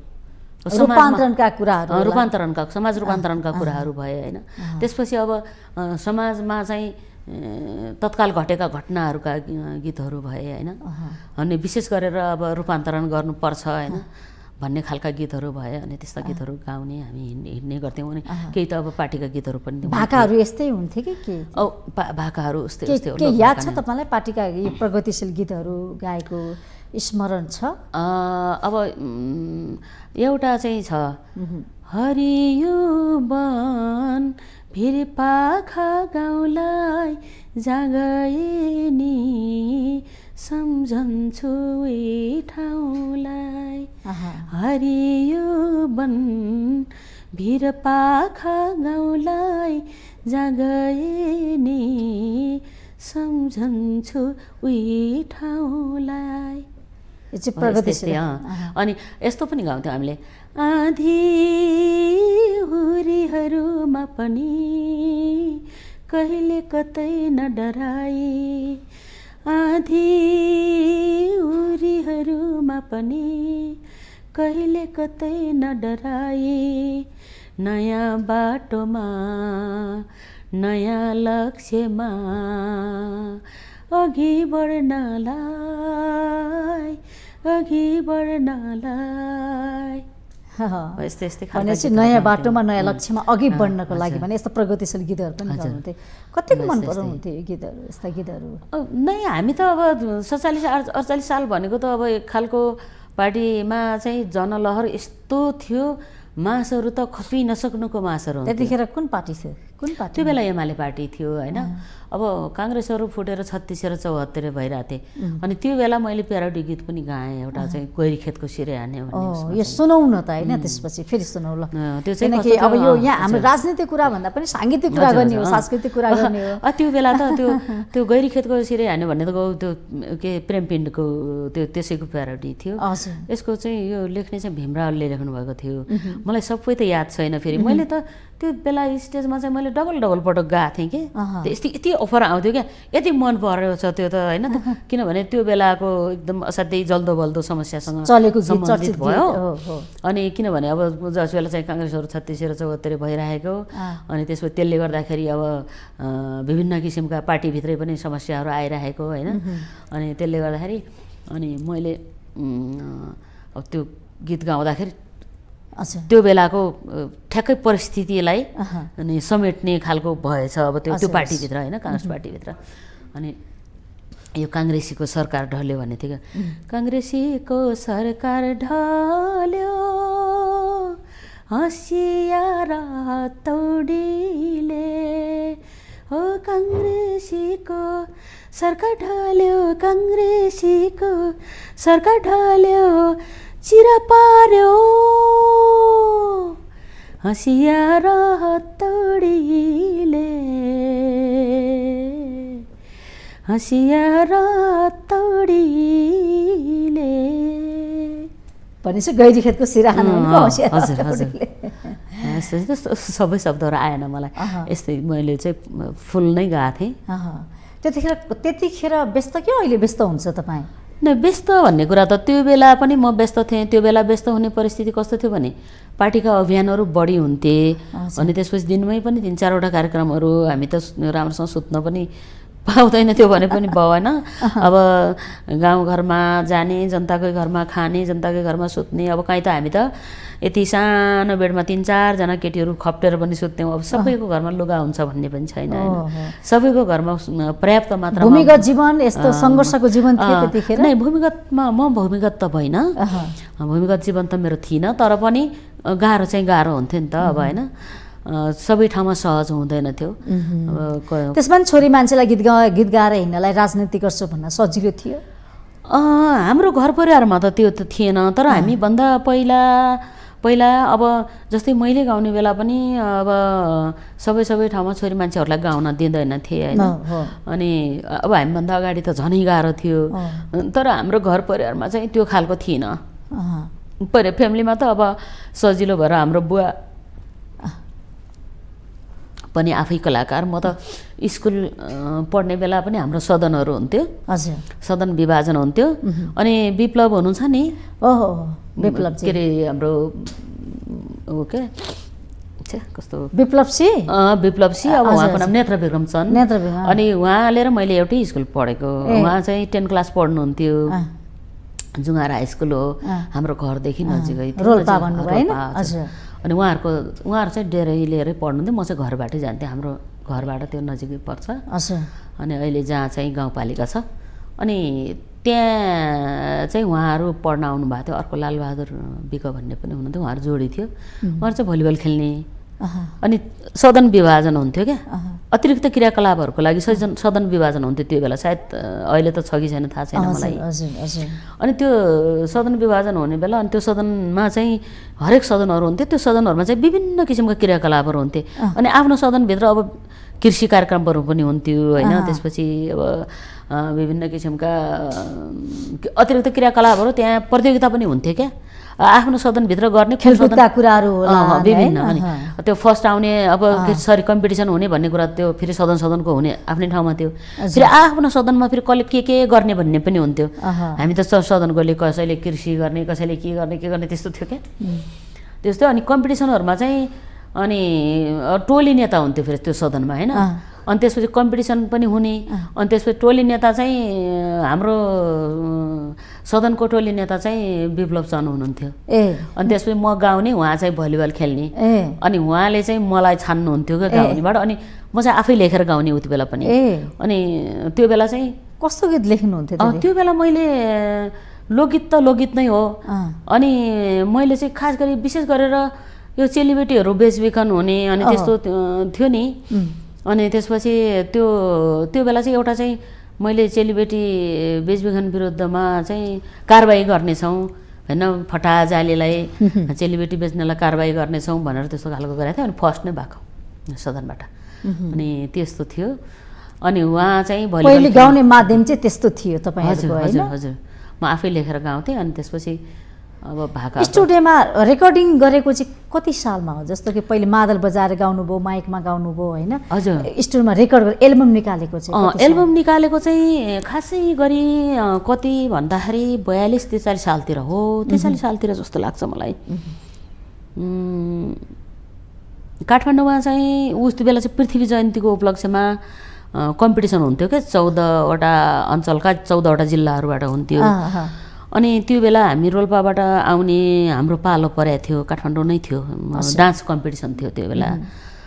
रूपान्तरणका कुराहरू रूपान्तरणका समाज रूपान्तरणका कुराहरू भए होइन? त्यसपछि अब समाजमा चाहिँ तत्काल घटेका घटनाहरूका गीतहरू भए होइन? अनि विशेष गरेर अब रूपान्तरण गर्नुपर्छ होइन? भन्ने खालका गीतहरू भए अनि त्यस्ता गीतहरू गाउने हामी हिँड्ने हिँड्ने गर्थ्यौँ अनि केही त अब पार्टीका गीतहरू पनि। भाकाहरू यस्तै हुन्थे कि के? औ भाकाहरू उस्तै उस्तै याद छ। तपाईँलाई पार्टीका यी प्रगतिशील गीतहरू गाएको स्मरण छ? अब एउटा चाहिँ छ। हरियो वन फेरि पाखा गाउँलाई जागए नि सम्झन्छु यी ठाउँलाई। हरियो वन भिर पाखा गाउँलाई जहाँ गए नि। सम्झन्छु उही ठाउँलाई। अनि यस्तो पनि गाउँथ्यौँ हामीले। आधी हुरीहरूमा पनि कहिले कतै न हुरीहरूमा पनि कहिले कतै न डराई नयाँ बाटोमा नयाँ लक्ष्यमा अघि बढ्नलाई अघि बढ्नलाई। यस्तै यस्तै भनेपछि नयाँ। बाटोमा नयाँ. लक्ष्यमा अघि बढ्नको लागि। भने यस्तो प्रगतिशील गीतहरू पनि हजुर। गाउनुहुन्थे कतिको मन। पराउनुहुन्थ्यो यो गीतहरू यस्ता गीतहरू नै हामी त अब सत्तालिस अड- अडचालिस साल भनेको त अब एक खालको पार्टीमा चाहिँ जनलहर यस्तो थियो मासहरू त खपि नसक्नुको मासहरू। त्यतिखेर कुन पार्टी थियो कुन पार्टी त्यो बेला एमाले पार्टी थियो होइन? अब काङ्ग्रेसहरू फुटेर छत्तिस र चौहत्तर भइरहेको थिए अनि त्यो बेला मैले प्यारोडी गीत पनि गाएँ एउटा चाहिँ गैरी खेतको सिरे हाने यो। सुनौ न त होइन? त्यसपछि फेरि सुनौ ल। त्यो चाहिँ अब यो यहाँ हाम्रो। राजनीतिक कुरा भन्दा पनि साङ्गीतिक कुरा गर्ने हो। सांस्कृतिक कुरा गर्ने हो। त्यो बेला त त्यो *laughs* त्यो गैरी खेतको सिरे हान्यो भन्ने त त्यो के प्रेमपिण्डको त्यो त्यसैको प्यारोडी थियो। यसको चाहिँ यो लेख्ने चाहिँ भीमरावले लेख्नु भएको थियो मलाई सबै त याद छैन फेरि। मैले त त्यो बेला स्टेजमा चाहिँ मैले डबल डबल पटक गएको थिएँ कि। त्यो यति अफर आउँथ्यो क्या। यति मन परेको छ त्यो त होइन त। *laughs* किनभने त्यो बेलाको एकदम असाध्यै जल्दो बल्दो समस्यासँग चलेको सम्बन्धित चर्चित भयो। अनि किनभने अब जस बेला चाहिँ काङ्ग्रेसहरू छत्तिस र चौहत्तरी भइरहेको। अनि त्यसपछि त्यसले गर्दाखेरि अब विभिन्न किसिमका पार्टीभित्रै पनि समस्याहरू आइरहेको होइन। अनि त्यसले गर्दाखेरि अनि मैले अब त्यो गीत गाउँदाखेरि त्यो बेलाको ठ्याक्कै परिस्थितिलाई। अनि समेट्ने खालको भएछ। अब त्यो त्यो पार्टीभित्र होइन काङ्ग्रेस पार्टीभित्र। अनि यो काङ्ग्रेसीको सरकार ढल्यो भन्ने थियो क्या काङ्ग्रेसीको सरकार ढल्यो हँसिया तौडीले हो काङ्ग्रेसीको सरकार ढल्यो काङ्ग्रेसीको सरकार ढल्यो। चिर पार्यो हँसिया तौडीले हँसिया तौडीले भनेपछि गैरी खेतको सिराहाना हँसिया हजुर, सबै शब्दहरू आएन मलाई। यस्तै मैले चाहिँ फुल नै गाएको थिएँ। त्यतिखेर त्यतिखेर व्यस्त कि अहिले व्यस्त हुन्छ तपाईँ व्यस्त भन्ने कुरा त त्यो बेला पनि म व्यस्त थिएँ त्यो बेला व्यस्त हुने परिस्थिति कस्तो थियो भने पार्टीका अभियानहरू बढी हुन्थे हजुर। अनि त्यसपछि दिनमै पनि तिन चारवटा कार्यक्रमहरू हामी त सु- राम्रोसँग सुत्न पनि पाउँदैन थियो भने पनि *laughs* भएन। अब गाउँघरमा जाने जनताकै घरमा खाने जनताकै घरमा सुत्ने अब काहीँ त हामी त यति सानो बेडमा तिन चारजना केटीहरू खप्टेर पनि सुत्थ्यौँ। अब सबैको घरमा लुगा हुन्छ भन्ने पनि छैन। सबैको घरमा पर्याप्त मात्रामा भूमिगत जीवन यस्तो सङ्घर्षको जीवन थियो नै भूमिगतमा म भूमिगत त भइनँ। भूमिगत जीवन त मेरो थिइनँ तर पनि गाह्रो चाहिँ गाह्रो हुन्थ्यो नि त अब होइन। सबै ठाउँमा सहज हुँदैन थियो। त्यसमा पनि छोरी मान्छेलाई गीत गा गीत गाएर हिँड्नलाई राजनीति गर्छु भन्न सजिलो थियो। हाम्रो घर परिवारमा त त्यो त थिएन तर हामीभन्दा पहिला पहिला अब जस्तै मैले गाउने बेला पनि अब सबै सबै ठाउँमा छोरी मान्छेहरूलाई गाउन दिँदैन थिए होइन। अनि अब हामीभन्दा अगाडि त झनै गाह्रो थियो। तर हाम्रो घर परिवारमा चाहिँ त्यो खालको थिएन। पऱ्यो फ्यामिलीमा त अब सजिलो भएर हाम्रो बुवा पनि आफै कलाकार। म त स्कुल पढ्ने बेला पनि हाम्रो सदनहरू हुन्थ्यो। हजुर। सदन विभाजन हुन्थ्यो। अनि विप्लव हुनु छ नि? ओहो विप्लव के अरे हाम्रो ऊ के? छे, कस्तो? विप्लव सी? अ, विप्लव सी अब उहाँको नाम नेत्र विक्रम छन् नेत्र। अनि उहाँले र मैले एउटै स्कुल पढेको। उहाँ चाहिँ टेन क्लास पढ्नुहुन्थ्यो। जुङ्गार हाई स्कुल हो। हाम्रो घरदेखि नजिकै अनि उहाँहरूको उहाँहरू चाहिँ डेरै लिएरै पढ्नुहुन्थ्यो। म चाहिँ घरबाटै जान्थेँ। हाम्रो घरबाट त्यो नजिकै पर्छ। अनि अहिले जहाँ चाहिँ गाउँपालिका छ। अनि त्यहाँ चाहिँ उहाँहरू पढ्न आउनुभएको थियो। अर्को लालबहादुर विक भन्ने पनि हुनुहुन्थ्यो। उहाँहरू जोडी थियो। उहाँहरू चाहिँ भलिबल खेल्ने अनि सदन विभाजन हुन्थ्यो क्या। अतिरिक्त क्रियाकलापहरूको लागि सदन सदन विभाजन हुन्थ्यो त्यो बेला। सायद अहिले त छ कि छैन थाहा छैन मलाई। अनि त्यो सदन विभाजन हुने बेला अनि त्यो सदनमा चाहिँ हरेक सदनहरू हुन्थ्यो। त्यो सदनहरूमा चाहिँ विभिन्न किसिमका क्रियाकलापहरू हुन्थे। अनि आफ्नो सदनभित्र अब कृषि कार्यक्रमहरू पनि हुन्थ्यो होइन? त्यसपछि अब विभिन्न किसिमका अतिरिक्त क्रियाकलापहरू त्यहाँ प्रतियोगिता पनि हुन्थ्यो क्या? आफ्नो सदनभित्र गर्ने खेलकुदका कुराहरू? विभिन्न अनि। त्यो फर्स्ट आउने अब सरी कम्पिटिसन हुने भन्ने कुरा त्यो फेरि सदन सदनको हुने आफ्नै ठाउँमा थियो। फेरि आफ्नो सदनमा फेरि कसले के के गर्ने भन्ने पनि हुन्थ्यो। हामी त सदनकोले कसैले कृषि गर्ने कसैले के गर्ने के गर्ने त्यस्तो थियो क्या? त्यस्तो अनि कम्पिटिसनहरूमा चाहिँ अनि टोली नेता हुन्थ्यो फेरि त्यो सदनमा होइन। अनि त्यसपछि कम्पिटिसन पनि हुने। अनि त्यसपछि टोली नेता चाहिँ हाम्रो सदनको टोली नेता चाहिँ विप्लव चन्द हुनुहुन्थ्यो। ए। अनि त्यसपछि म गाउने उहाँ चाहिँ भलिबल खेल्ने। अनि उहाँले चाहिँ मलाई छान्नुहुन्थ्यो क्या गाउनेबाट। अनि म चाहिँ आफै लेखेर गाउने उति बेला पनि। ए। अनि त्यो बेला चाहिँ कस्तो गीत लेख्नुहुन्थ्यो? त्यो बेला मैले लोकगीत त लोकगीत नै हो। अनि मैले चाहिँ खास गरी विशेष गरेर यो चेलीबेटीहरू बेचबिखन हुने अनि त्यस्तो थियो नि। अनि त्यसपछि त्यो त्यो बेला चाहिँ एउटा चाहिँ मैले चेलीबेटी बेचबिखन विरुद्धमा चाहिँ कारवाही गर्नेछौँ होइन फटा जालीलाई चेलीबेटी बेच्नेलाई कारवाही गर्नेछौँ भनेर त्यस्तो खालको गरेको थियो अनि फर्स्ट नै भएको सदनबाट। अनि त्यस्तो थियो। अनि उहाँ चाहिँ पहिले गाउने माध्यम चाहिँ त्यस्तो थियो हजुर तपाईँहरूको हजुर होइन? हजुर। म आफै लेखेर गाउँथेँ अनि त्यसपछि अब भाका स्टुडियोमा रेकर्डिङ गरेको चाहिँ कति सालमा हो? जस्तो कि पहिले मादल बजाएर गाउनुभयो माइकमा गाउनुभयो होइन? हजुर। स्टुडियोमा रेकर्ड गरेर एल्बम निकालेको चाहिँ? एल्बम निकालेको चाहिँ खासै गरी कति भन्दाखेरि बयालिस त्रिचालिस सालतिर हो। त्रिचालिस सालतिर जस्तो लाग्छ मलाई। काठमाडौँमा चाहिँ उस त्यो बेला चाहिँ पृथ्वी जयन्तीको उपलक्ष्यमा कम्पिटिसन हुन्थ्यो क्या चौधवटा अञ्चलका चौधवटा जिल्लाहरूबाट हुन्थ्यो। अनि त्यो बेला हामी रोल्पाबाट आउने हाम्रो पालो परेको थियो काठमाडौँ नै थियो डान्स कम्पिटिसन थियो त्यो बेला।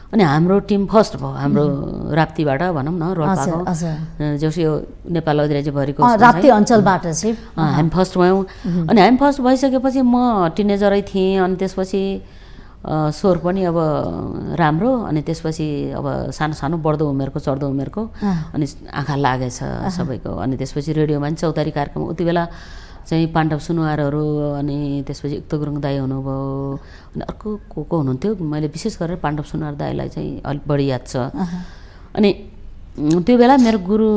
अनि हाम्रो टिम फर्स्ट भयो हाम्रो राप्तीबाट भनौँ न रोल्पाको। जस यो नेपाल अधिराज्य भरिको अँ, राप्ती अञ्चलबाट चाहिँ। हामी फर्स्ट भयौँ। अनि हामी फर्स्ट भइसकेपछि म टिनेजरै थिएँ अनि त्यसपछि स्वर पनि अब राम्रो अनि त्यसपछि अब सानो सानो बढ्दो उमेरको चढ्दो उमेरको। अनि आँखा लागेछ सबैको। अनि त्यसपछि रेडियोमा पनि चौतारी कार्यक्रम उति बेला चाहिँ पाण्डव सुनुवारहरू अनि त्यसपछि युक्त गुरुङ दाई हुनुभयो। अनि अर्को को को हुनुहुन्थ्यो? मैले विशेष गरेर पाण्डव सुनुवार दाईलाई चाहिँ अलिक बढी याद छ। अनि त्यो बेला मेरो गुरु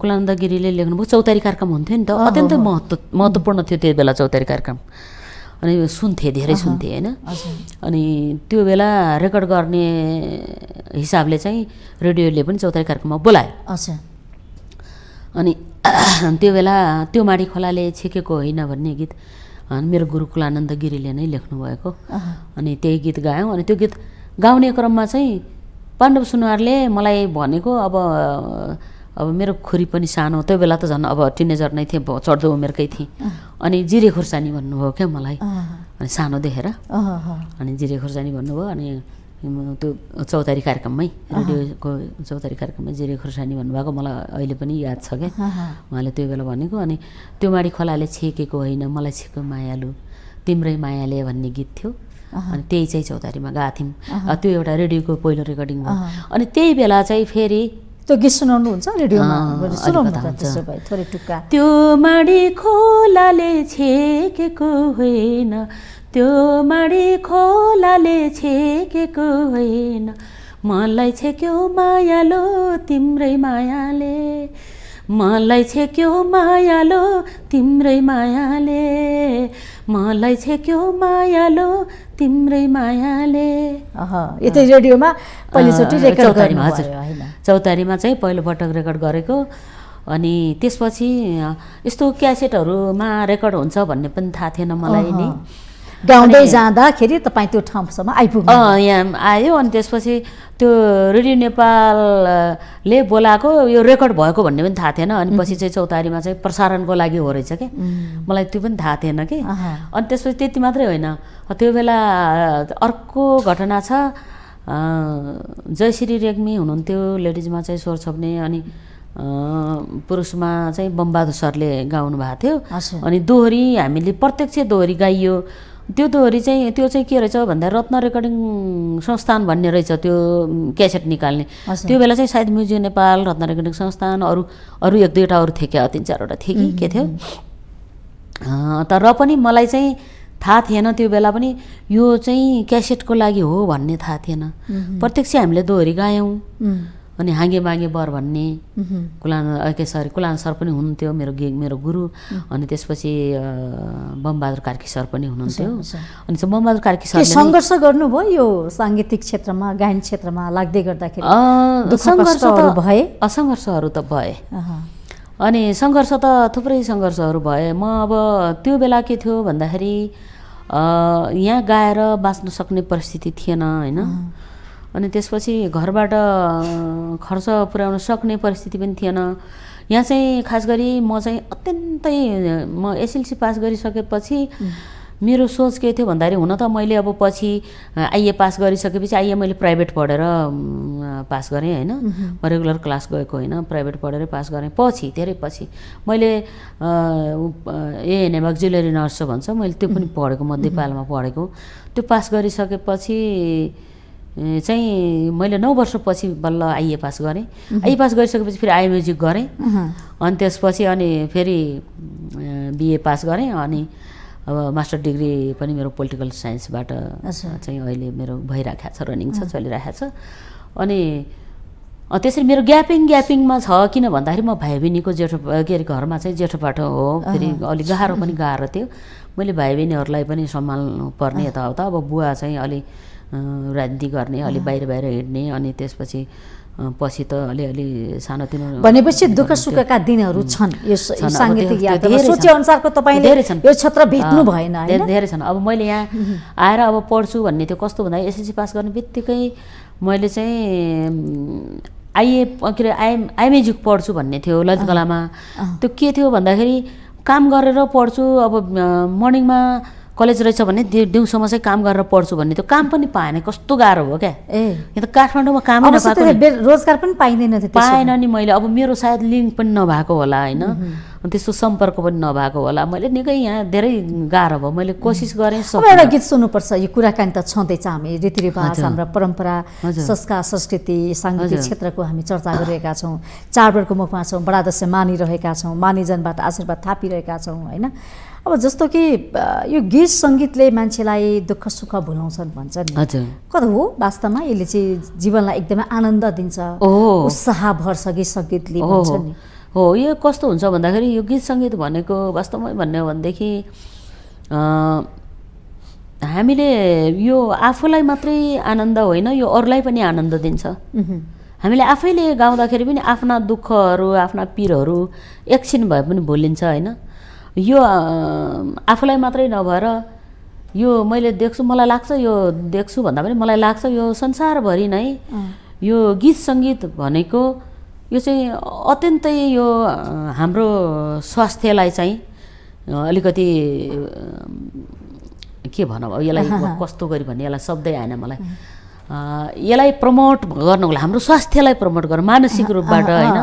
कुलानन्द गिरीले लेख्नुभयो चौतारी कार्यक्रम हुन्थ्यो नि त। अत्यन्तै महत्त्व महत्त्वपूर्ण थियो त्यो बेला चौतारी कार्यक्रम। अनि सुन्थेँ धेरै सुन्थेँ होइन? अनि त्यो बेला रेकर्ड गर्ने हिसाबले चाहिँ रेडियोले पनि चौतारी कार्यक्रममा बोलायो। अनि *coughs* त्यो बेला त्यो माडी खोलाले छेकेको होइन भन्ने गीत मेरो गुरु कुलानन्द गिरीले नै लेख्नुभएको। अनि त्यही गीत गायौँ। अनि त्यो गीत गाउने क्रममा चाहिँ पाण्डव सुनुवारले मलाई भनेको अब अब मेरो खुरी पनि सानो त्यो बेला त झन् अब टिनेजर नै थिएँ चढ्दो उमेरकै थिएँ। अनि जिरे खुर्सानी भन्नुभयो क्या मलाई। अनि सानो देखेर। अनि जिरे खुर्सानी भन्नुभयो। अनि त्यो चौतारी कार्यक्रममै रेडियोको चौतारी कार्यक्रममा जिरे खुर्सानी भन्नुभएको मलाई अहिले पनि याद छ क्या। उहाँले त्यो बेला भनेको अनि त्यो माडी खोलाले छेकेको होइन मलाई छेको मायालु तिम्रै मायाले भन्ने गीत थियो। अनि त्यही चाहिँ चौतारीमा गएको थियौँ त्यो एउटा रेडियोको पहिलो रेकर्डिङ भयो। अनि त्यही बेला चाहिँ फेरि त्यो गीत सुनाउनुहुन्छ रेडियोमा? त्यो माडी खोलाले छेकेको होइन त्यो माडी खोलाले छेकेको होइन। मलाई छेक्यो मायालो तिम्रै मायाले। मलाई छेक्यो मायालो तिम्रै मायाले। मलाई छेक्यो मायालो तिम्रै मायाले। अह, यो चाहिँ रेडियोमा पहिलोचोटि रेकर्ड हजुर। चौतारीमा चाहिँ पहिलोपटक रेकर्ड गरेको। अनि त्यसपछि यस्तो क्यासेटहरूमा रेकर्ड हुन्छ भन्ने पनि थाहा थिएन मलाई नि। गाउँदै जाँदाखेरि तपाईँ त्यो ठाउँसम्म आइपुग्नु यहाँ आयो अनि त्यसपछि त्यो रेडियो नेपालले बोलाएको यो रेकर्ड भएको भन्ने पनि थाहा थिएन। अनि पछि चाहिँ चौतारीमा चाहिँ प्रसारणको लागि हो रहेछ क्या मलाई त्यो पनि थाहा थिएन कि। अनि त्यसपछि त्यति मात्रै होइन। त्यो बेला अर्को घटना छ अँ, जयश्री रेग्मी हुनुहुन्थ्यो लेडिजमा चाहिँ स्वर छप्ने अनि अँ, पुरुषमा चाहिँ बमबहादुर सरले गाउनु भएको थियो। अनि दोहोरी हामीले प्रत्यक्ष दोहोरी गाइयो। त्यो दोहोरी चाहिँ त्यो चाहिँ के रहेछ भन्दा रत्न रेकर्डिङ संस्थान भन्ने रहेछ त्यो क्यासेट निकाल्ने। त्यो बेला चाहिँ सायद म्युजियम नेपाल रत्न रेकर्डिङ संस्थान अरू अरू एक दुईवटा अरू थिए क्या तिन चारवटा थिए कि के थियो? तर पनि मलाई चाहिँ थाहा थिएन त्यो बेला पनि यो चाहिँ क्यासेटको लागि हो भन्ने थाहा थिएन। प्रत्यक्ष हामीले दोहोरी गायौँ। अनि हाङ्गे बाङ्गे बर भन्ने कुलान के सरी कुलान सर पनि हुनुहुन्थ्यो मेरो गे मेरो गुरु। अनि त्यसपछि बमबहादुर कार्की सर पनि हुनुहुन्थ्यो। अनि बमबहादुर कार्की नै- सङ्घर्ष गर्नुभयो यो साङ्गीतिक क्षेत्रमा गायन क्षेत्रमा लाग्दै गर्दाखेरि? भए? असङ्घर्षहरू त भए। अनि सङ्घर्ष त थुप्रै सङ्घर्षहरू भए। म अब त्यो बेला के थियो भन्दाखेरि यहाँ गाएर बाँच्न सक्ने परिस्थिति थिएन होइन? अनि त्यसपछि घरबाट खर्च पुर्याउन सक्ने परिस्थिति पनि थिएन। यहाँ चाहिँ खास गरी म चाहिँ अत्यन्तै म एसएलसी पास गरिसकेपछि मेरो सोच के थियो भन्दाखेरि हुन त मैले अब पछि आइए पास गरिसकेपछि आइए मैले प्राइभेट पढेर पास गरेँ होइन। म रेगुलर क्लास गएको होइन प्राइभेट पढेरै पास गरेँ। पछि धेरै पछि मैले एएनएम अक्जिलरी नर्स भन्छ मैले त्यो पनि पढेको मध्यपालमा पढेको। त्यो पास गरिसकेपछि ए, चाहिँ मैले नौ वर्षपछि बल्ल आइए पास गरेँ। आइए पास गरिसकेपछि फेरि आइ म्युजिक गरेँ। अनि त्यसपछि अनि फेरि बिए पास गरेँ। अनि अब मास्टर डिग्री पनि मेरो पोलिटिकल साइन्सबाट। चाहिँ अहिले मेरो भइराखेको छ रनिङ छ चलिरहेको छ। अनि त्यसरी मेरो ग्यापिङ ग्यापिङमा छ किन भन्दाखेरि म भाइ बहिनीको जेठो के अरे घरमा चाहिँ जेठोपाठो हो। फेरि अलिक गाह्रो पनि *laughs* गाह्रो थियो। मैले भाइ बहिनीहरूलाई पनि सम्हाल्नु पर्ने यताउता। अब बुवा चाहिँ अलि अ, राजनीति गर्ने अलि बाहिर बाहिर हिँड्ने अनि त्यसपछि पछि त अलिअलि सानोतिनो भनेपछि दुःख सुखका दिनहरू छन्। यो साङ्गीतिक सोचे। अनुसारको तपाईँले धेरै छन्। यो क्षेत्र भेट्नु भएन धेरै छन्। अब मैले यहाँ *laughs* आएर अब पढ्छु भन्ने त्यो कस्तो भन्दा एसएलसी पास गर्ने बित्तिकै मैले चाहिँ आइए के अरे आइ आइमेजिक पढ्छु भन्ने थियो ललित कलामा। त्यो के थियो भन्दाखेरि काम गरेर पढ्छु। अब मर्निङमा कलेज रहेछ भने दिउँसोमा चाहिँ काम गरेर पढ्छु भन्ने त्यो काम पनि पाएन। कस्तो गाह्रो हो क्या। ए। यहाँ त काठमाडौँमा कामै रोजगार पनि पाइँदैन थियो पाएन नि मैले। अब मेरो सायद लिङ्क पनि नभएको होला होइन। त्यस्तो सम्पर्क पनि नभएको होला। मैले निकै यहाँ धेरै गाह्रो भयो। मैले कोसिस गरेँ। एउटा गीत सुन्नुपर्छ। यो कुराकानी त छँदैछ हामी। रीतिरिवाज। हाम्रा परम्परा। संस्कार संस्कृति साङ्गीतिक। क्षेत्रको हामी चर्चा गरिरहेका छौँ। चाडबाडको मुखमा छौँ। बडा दसैँ मानिरहेका छौँ। मानिजनबाट आशीर्वाद थापिरहेका छौँ होइन? अब जस्तो कि यो गीत सङ्गीतले मान्छेलाई दुःख सुख भुलाउँछन् भन्छन् कता हो? वास्तवमा यसले चाहिँ जीवनलाई एकदमै आनन्द दिन्छ। उत्साह भर्छ गीत सङ्गीतले हो भन्छन् नि। हो यो कस्तो हुन्छ भन्दाखेरि यो गीत सङ्गीत भनेको वास्तवमै भन्ने हो भनेदेखि हामीले यो आफूलाई मात्रै आनन्द होइन यो अरूलाई पनि आनन्द दिन्छ। हामीले आफैले गाउँदाखेरि पनि आफ्ना दुःखहरू आफ्ना पिरहरू एकछिन भए पनि भुलिन्छ होइन। यो आफूलाई मात्रै नभएर यो मैले देख्छु मलाई लाग्छ यो देख्छु भन्दा पनि मलाई लाग्छ यो संसारभरि नै यो गीत सङ्गीत भनेको यो चाहिँ अत्यन्तै यो हाम्रो स्वास्थ्यलाई चाहिँ अलिकति के भनौँ यसलाई *laughs* कस्तो गरी भन्ने यसलाई शब्दै आएन मलाई। यसलाई प्रमोट गर्नको लागि हाम्रो स्वास्थ्यलाई प्रमोट गर्न मानसिक रूपबाट होइन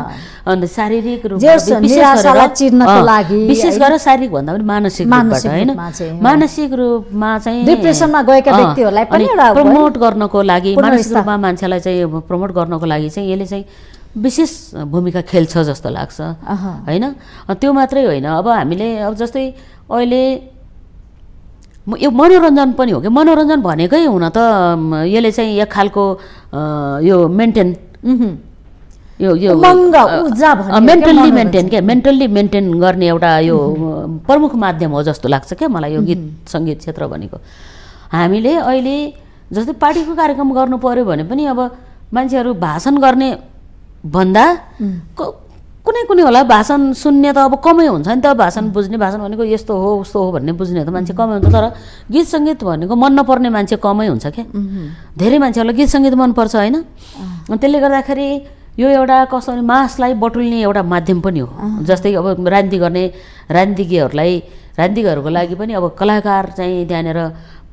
अन्त शारीरिक रूपबाट विशेष गरेर लागि, विशेष? गरेर शारीरिक भन्दा पनि मानसिक रूपबाट होइन। मानसिक रूपमा चाहिँ डिप्रेसनमा गएका व्यक्तिहरूलाई पनि प्रमोट गर्नको लागि मानसिक रूपमा मान्छेलाई चाहिँ प्रमोट गर्नको लागि चाहिँ यसले चाहिँ विशेष भूमिका खेल्छ जस्तो लाग्छ। होइन? त्यो मात्रै होइन। अब हामीले अब जस्तै अहिले यो मनोरञ्जन पनि हो कि? मनोरञ्जन भनेकै हुन त यसले चाहिँ एक खालको यो मेन्टेन। यो यो मेन्टल्ली। मेन्टेन क्या मेन्टल्ली मेन्टेन गर्ने एउटा यो प्रमुख माध्यम हो जस्तो लाग्छ क्या मलाई यो गीत सङ्गीत क्षेत्र भनेको। हामीले अहिले जस्तै पार्टीको कार्यक्रम गर्नु पऱ्यो भने पनि अब मान्छेहरू भाषण गर्ने भन्दा कुनै कुनै होला भाषण सुन्ने त अब कमै हुन्छ नि त भाषण बुझ्ने भाषण भनेको यस्तो हो उस्तो हो भन्ने बुझ्ने त मान्छे कमै हुन्छ तर गीत सङ्गीत भनेको मन नपर्ने मान्छे कमै हुन्छ क्या। धेरै मान्छेहरूलाई गीत सङ्गीत मनपर्छ होइन? त्यसले गर्दाखेरि यो एउटा कस्तो भने मासलाई बटुल्ने एउटा माध्यम पनि हो। जस्तै अब राजनीति गर्ने राजनीतिज्ञहरूलाई राजनीतिज्ञहरूको लागि पनि अब कलाकार चाहिँ त्यहाँनिर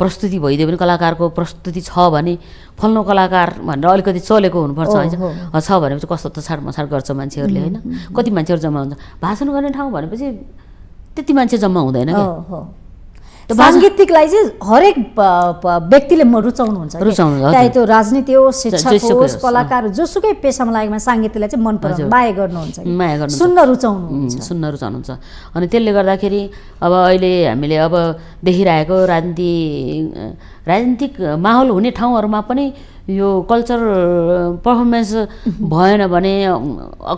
प्रस्तुति भइदियो भने कलाकारको प्रस्तुति छ भने फल्नु कलाकार भनेर अलिकति चलेको हुनुपर्छ होइन? छ भनेपछि कस्तो तछाड मछाड गर्छ मान्छेहरूले होइन? कति मान्छेहरू जम्मा हुन्छ? भाषण गर्ने ठाउँ भनेपछि त्यति मान्छे जम्मा हुँदैन क्या। साङ्गीतिकलाई चाहिँ हरेक व्यक्तिले म रुचाउनुहुन्छ। रुचाउनु। चाहे त्यो राजनीति होस् शिक्षक होस् कलाकार जोसुकै पेसामा लागेमा साङ्गीतिकलाई चाहिँ मन पराउनु माया गर्नुहुन्छ। माया गर्नुहुन्छ। सुन्न रुचाउनुहुन्छ उम्, सुन्न रुचाउनुहुन्छ अनि त्यसले गर्दाखेरि अब अहिले हामीले अब देखिरहेको राजनीति राजनीतिक माहौल हुने ठाउँहरूमा पनि यो कल्चर पर्फर्मेन्स *laughs* भएन भने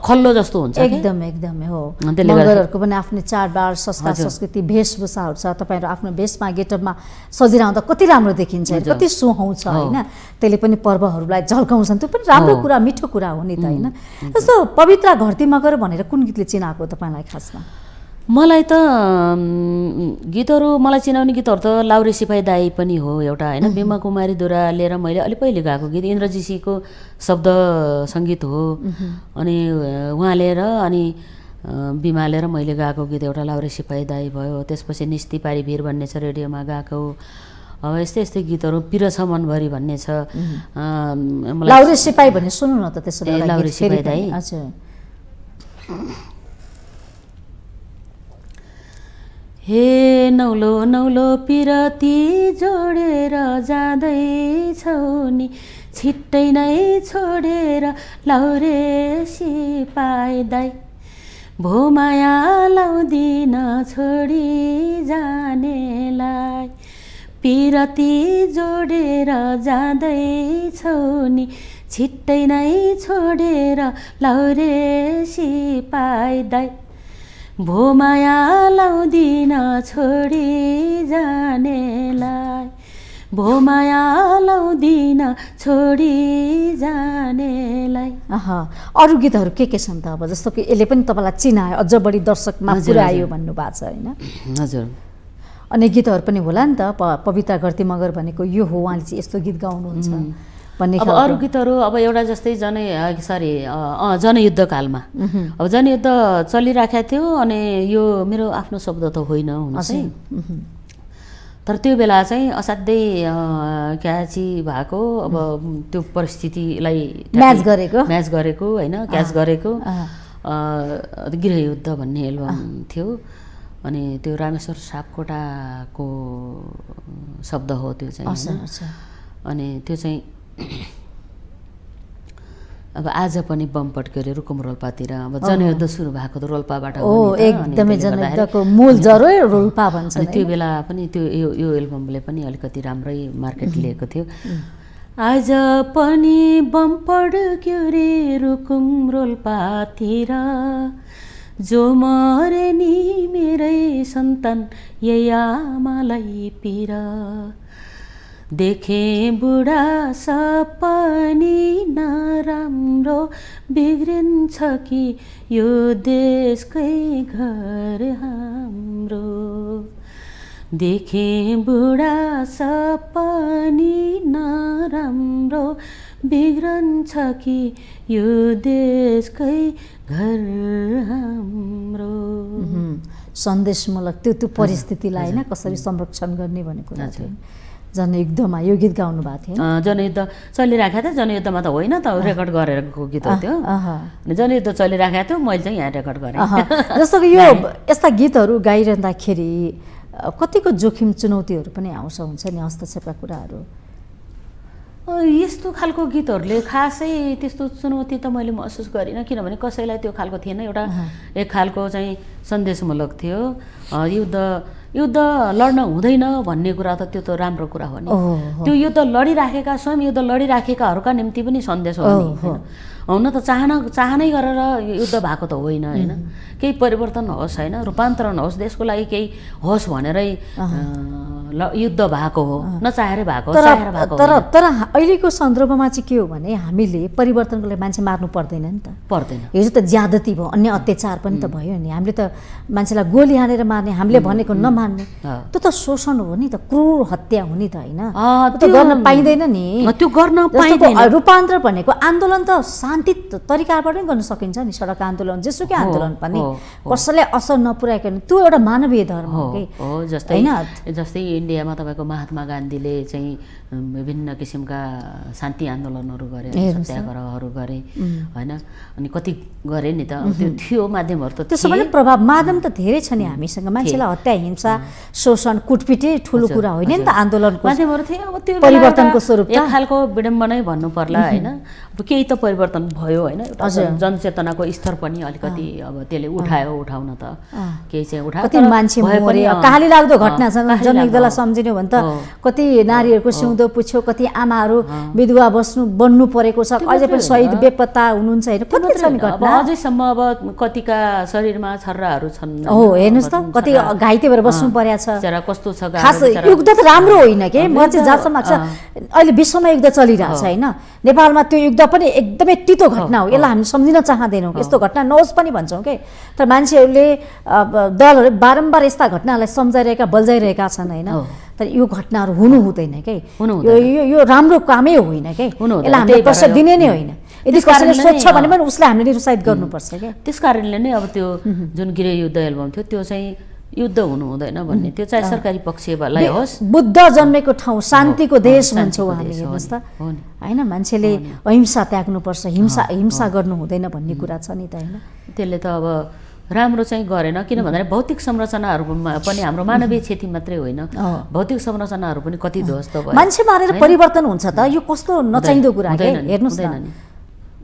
खल्लो जस्तो हुन्छ। एकदम एकदमै हो। मगरहरूको पनि आफ्नै चाडबाड संस्कार संस्कृति वेशभूषाहरू छ। तपाईँहरू आफ्नो भेषमा गेटअपमा सजिरहँदा कति राम्रो देखिन्छ कति सुहाउँछ होइन? त्यसले पनि पर्वहरूलाई झल्काउँछन्। त्यो पनि राम्रो। कुरा मिठो कुरा हो नि त होइन? जस्तो पवित्र घरती मगर भनेर कुन गीतले चिनाएको तपाईँलाई खासमा? मलाई त गीतहरू मलाई चिनाउने गीतहरू त लाउरे सिपाही दाई पनि हो एउटा होइन? बिमा कुमारीद्वारा लिएर मैले अलि पहिले गाएको गीत इन्द्रजीसीको शब्द सङ्गीत हो। अनि उहाँ लिएर अनि बिमा लिएर मैले गाएको गीत एउटा लाउरे सिपाही दाई भयो। त्यसपछि निस्ती पारी भिर भन्ने छ रेडियोमा गाएको। अब यस्तै यस्तै गीतहरू पिर छ। मनभरि भन्ने छ लाउरे सिपाही भने सुन्नु न त त्यसो लाउरे सिपाही? पनि। हजुर हे नौलो नौलो पिरती जोडेर जाँदैछौ नि। छिट्टै नै छोडेर लाउरे सिपाई दाई भोमाया लाउँदिन छोडी जानेलाई। पिरती जोडेर जाँदैछौ नि। छिट्टै नै छोडेर लाउरे सिपाई भोमाया लाउँदिन छोडी जानेलाई भोमाया लाउँदिन छोडी जानेलाई अहँ, अरू गीतहरू के के छन् त अब? जस्तो कि यसले पनि तपाईँलाई चिनायो अझ बढी दर्शकमा हजुर, पुऱ्यायो। भन्नुभएको छ होइन? हजुर। अनि गीतहरू पनि होला नि त? प पविता गर्ती मगर भनेको यो हो उहाँले चाहिँ यस्तो गीत गाउनुहुन्छ। भन्ने अब। अरू गीतहरू अब एउटा जस्तै जन सरी अँ जनयुद्धकालमा। अब जनयुद्ध चलिराखेको थियो अनि यो मेरो आफ्नो शब्द त होइन हुन चाहिँ। तर त्यो बेला चाहिँ असाध्यै क्याची भएको अब त्यो परिस्थितिलाई म्याच गरेको? म्याच गरेको होइन क्याच गरेको। गृहयुद्ध भन्ने एल्बम थियो। अनि त्यो रामेश्वर सापकोटाको शब्द हो त्यो चाहिँ। अनि त्यो चाहिँ *clears throat* अब आज पनि बम पड्क्यो अरे रुकुम रोल्पातिर। अब जनयुद्ध सुरु भएको त रोल्पाबाट हो एकदमै जनयुद्धको मूल जरो रोल्पा भन्छ अनि त्यो बेला पनि त्यो यो यो एल्बमले पनि अलिकति राम्रै मार्केट लिएको थियो। आज पनि बम पड्क्यो रे रुकुम रोल्पातिर। जो मरे नि मेरै सन्तान यही आमालाई पिर। देखे बुढा सपनी नराम्रो बिग्रिन्छ कि यो देशकै घर हाम्रो? देखे बुढा सपनी नराम्रो बिग्रन्छ कि यो देशकै घर हाम्रो। सन्देशमूलक त्यो त्यो परिस्थितिलाई होइन कसरी संरक्षण गर्ने भन्ने कुरा थियो। जनयुद्धमा यो गीत गाउनु भएको थियो। जनयुद्ध चलिरहेको थियो। जनयुद्धमा त होइन त रेकर्ड गरेको गीत हो त्यो। जनयुद्ध चलिरहेको थियो मैले चाहिँ यहाँ रेकर्ड गरेँ। जस्तो कि यो *laughs* यस्ता गीतहरू गाइरहँदाखेरि कतिको जोखिम चुनौतीहरू पनि आउँछ हुन्छ नि हस्तक्षेपका कुराहरू? यस्तो खालको गीतहरूले खासै त्यस्तो चुनौती त मैले महसुस गरिनँ किनभने कसैलाई त्यो खालको थिएन। एउटा एक खालको चाहिँ सन्देशमूलक थियो। युद्ध युद्ध लड्न हुँदैन भन्ने कुरा त त्यो त राम्रो कुरा हो नि। त्यो युद्ध लडिराखेका स्वयं युद्ध लडिराखेकाहरूका निम्ति पनि सन्देश हो नि? हुन त चाहना चाहनै गरेर युद्ध भएको त होइन होइन। केही परिवर्तन होस् होइन। रूपान्तरण होस् देशको लागि केही होस् भनेरै ल- युद्ध भएको हो। नचाहेरै भएको हो तर तर अहिलेको सन्दर्भमा चाहिँ के हो भने हामीले परिवर्तनको लागि मान्छे मार्नु पर्दैन नि त। पर्दैन। हिजो त ज्यादती भयो अन्य अत्याचार पनि त भयो नि। हामीले त मान्छेलाई गोली हानेर मार्ने हामीले भनेको नमान्ने अँ। त्यो त शोषण हो नि त क्रूर हत्या हो नि त होइन त्यो गर्न पाइँदैन नि त्यो गर्न पाइँदैन भनेको आन्दोलन त शान्ति तरिकाबाट पनि गर्न सकिन्छ नि सडक आन्दोलन जेसुकै आन्दोलन पनि। कसैलाई असर नपुर्याइकन त्यो एउटा मानवीय धर्म हो जस्तै होइन? जस्तै इन्डियामा तपाईँको महात्मा गान्धीले चाहिँ विभिन्न किसिमका शान्ति आन्दोलनहरू गरे। सत्याग्रहहरू गरे होइन? अनि कति गरे नि त? त्यो थियो माध्यमहरू त त्यसो। भने प्रभाव माध्यम त धेरै छ नि हामीसँग। मान्छेलाई हत्या हिंसा शोषण कुटपिटी ठुलो कुरा होइन नि त। आन्दोलनको माध्यमहरू थिए। अब त्यो परिवर्तनको स्वरूप? एक खालको विडम्बनै भन्नु पर्ला होइन? अब केही त परिवर्तन भयो होइन। जनचेतनाको स्तर पनि अलिकति अब त्यसले उठायो उठाउन त। केही चाहिँ उठायो। कति मान्छे लाग्दो अँ, घटना छ कहाली जनयुद्धलाई लाग्दो, सम्झिनु भने त। कति नारीहरूको सिउँदो पुछ्यो कति आमाहरू विधवा बस्नु बन्नु परेको छ अझै पनि होइन। बेपत्ता हुनुहुन्छ होइन कति मात्रै छ नि होइन, अब घटना अझैसम्म अब कतिका शरीरमा छर्राहरू छन् हो हेर्नुहोस् त कति घाइते भएर बस्नु परेको छ कस्तो छ खास। युद्ध त राम्रो होइन कि म चाहिँ जहाँसम्म लाग्छ। अहिले विश्वमा युद्ध चलिरहेछ होइन नेपालमा त्यो युद्ध पनि एकदमै तितो घटना हो। यसलाई हामी सम्झिन चाहँदैनौँ। यस्तो घटना नहोस् पनि भन्छौँ कि तर मान्छेहरूले दलहरू बारम्बार यस्ता घटनालाई सम्झाइरहेका बल्झाइरहेका छन् होइन। तर यो घटनाहरू हुनु हुँदैन कि यो यो यो राम्रो कामै होइन कि यसलाई हामीले दिने नै होइन। यदि कसैले सोध्छ भने। पनि उसलाई हामीले निरुत्साहित गर्नुपर्छ क्या त्यस कारणले नै अब त्यो जुन गृह युद्ध एल्बम थियो त्यो चाहिँ युद्ध हुनु हुँदैन भन्ने। त्यो चाहे सरकारी पक्षलाई होस्। बुद्ध जन्मेको ठाउँ शान्तिको देश भन्छौँ हामीले हेर्नुहोस् त। होइन मान्छेले अहिंसा त्याग्नुपर्छ हिंसा हिंसा गर्नु हुँदैन भन्ने कुरा छ नि त होइन? त्यसले त अब राम्रो चाहिँ गरेन किन भन्दाखेरि भौतिक संरचनाहरूमा पनि हाम्रो मानवीय क्षति मात्रै होइन। भौतिक संरचनाहरू पनि कति ध्वस्त भयो। मान्छे मारेर? परिवर्तन हुन्छ त यो कस्तो नचाहिँदो कुरा के? हुँदैन नि, हेर्नुहोस् न।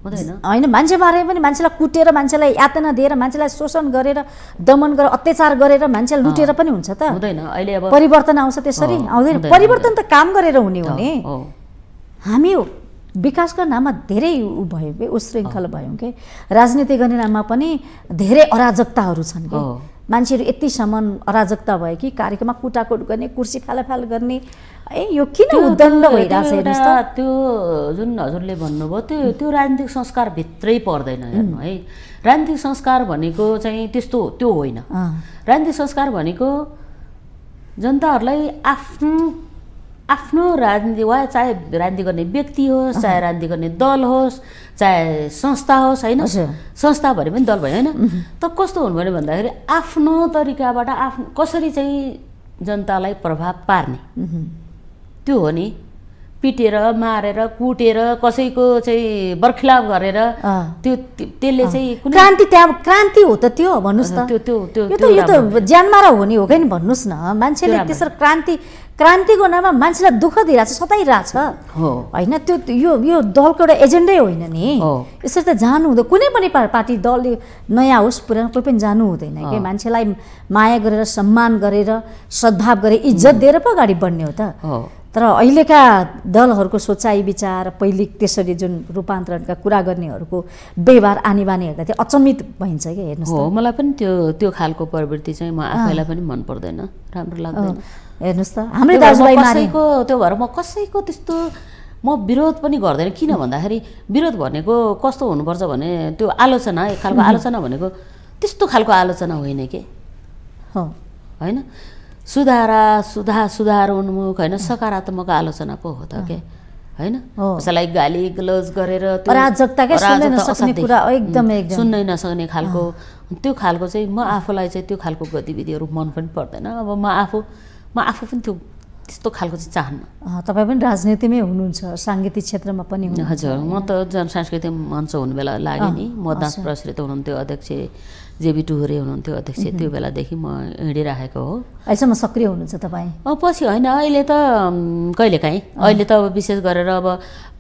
होइन मान्छे मारे पनि मान्छेलाई कुटेर मान्छेलाई यातना दिएर मान्छेलाई शोषण गरेर दमन गरेर अत्याचार गरेर मान्छेलाई लुटेर पनि हुन्छ त। हुँदैन। अहिले अब परिवर्तन आउँछ त्यसरी। आउँदैन। परिवर्तन त काम गरेर हुने हो नि। हामी विकासका नाममा धेरै ऊ भयो कि उश्रृङ्खल भयौँ कि? राजनीति गर्ने नाममा पनि धेरै अराजकताहरू छन् कि। मान्छेहरू यतिसम्म अराजकता भयो कि कार्यक्रममा कुटाकुट गर्ने कुर्सी फालाफाल गर्ने ए यो किन उद्दण्ड त्यो एउटा- त। त्यो जुन हजुरले भन्नुभयो त्यो त्यो राजनीतिक संस्कार भित्रै पर्दैन हेर्नु है। राजनीतिक संस्कार भनेको चाहिँ त्यस्तो त्यो होइन। राजनीतिक संस्कार भनेको जनताहरूलाई आफ्नो आफ्नो राजनीति वा चाहे राजनीति गर्ने व्यक्ति होस् चाहे राजनीति गर्ने दल होस् चाहे संस्था होस् होइन। संस्था भने पनि दल भयो होइन? त कस्तो हुनु भने भन्दाखेरि आफ्नो तरिकाबाट आफ्नो कसरी चाहिँ जनतालाई प्रभाव पार्ने? त्यो हो नि। पिटेर मारेर कुटेर कसैको चाहिँ बर्खिलाप गरेर। त्यो त्यो- त्यसले चाहिँ क्रान्ति त्यहाँ क्रान्ति हो त त्यो भन्नुहोस् त। त्यो त्यो त्यो यो त त्यो यो त। ज्यानमारा हो नि हो कि नि भन्नुहोस् न। मान्छेले। त्यसरी क्रान्ति क्रान्तिको नाममा मान्छेलाई दुःख दिइरहेछ सताइरहेछ हो। होइन त्यो यो यो दलको एउटा एजेन्डै होइन नि। यसरी त जानु हुँदैन कुनै पनि पार्टी दल नयाँ होस् पुरानो कोही पनि जानु हुँदैन कि। मान्छेलाई माया गरेर सम्मान गरेर सद्भाव गरेर इज्जत दिएर पो अगाडि बढ्ने हो त। तर अहिलेका दलहरूको सोचाइ विचार पहिले त्यसरी जुन रूपान्तरणका कुरा गर्नेहरूको व्यवहार आनी बानी हेर्दा चाहिँ अचम्मित भइन्छ कि हेर्नुहोस् हो मलाई पनि त्यो त्यो खालको प्रवृत्ति चाहिँ म आफैलाई पनि मन पर्दैन राम्रो लाग्दैन। हेर्नुहोस् त हाम्रै दाजुभाइ कसैको त्यो भएर म कसैको त्यस्तो म विरोध पनि गर्दैन। किन भन्दाखेरि विरोध भनेको कस्तो हुनुपर्छ भने त्यो आलोचना एक खालको *laughs* आलोचना भनेको त्यस्तो खालको आलोचना होइन के? होइन? सुधारा सुधार सुधार उन्मुख होइन? सकारात्मक आलोचना पो हो त के? होइन। कसैलाई गाली गलोज गरेर सुन्नै नसक्ने खालको। त्यो खालको चाहिँ म आफूलाई चाहिँ त्यो खालको गतिविधिहरू मन पनि पर्दैन। अब म आफू म आफू पनि त्यो त्यस्तो खालको चाहिँ चाहन्न। तपाईँ पनि राजनीतिमै हुनुहुन्छ साङ्गीतिक क्षेत्रमा पनि हजुर म त जनसांस्कृतिक मञ्च हुने बेला लाग्यो नि। म दास। प्रसृत हुनुहुन्थ्यो अध्यक्ष जेबी टुहुरे हुनुहुन्थ्यो अध्यक्ष त्यो बेलादेखि म हिँडिराखेको हो। अहिलेसम्म सक्रिय हुनुहुन्छ तपाईँ? पछि होइन अहिले त कहिलेकाहीँ। अहिले त अब विशेष गरेर अब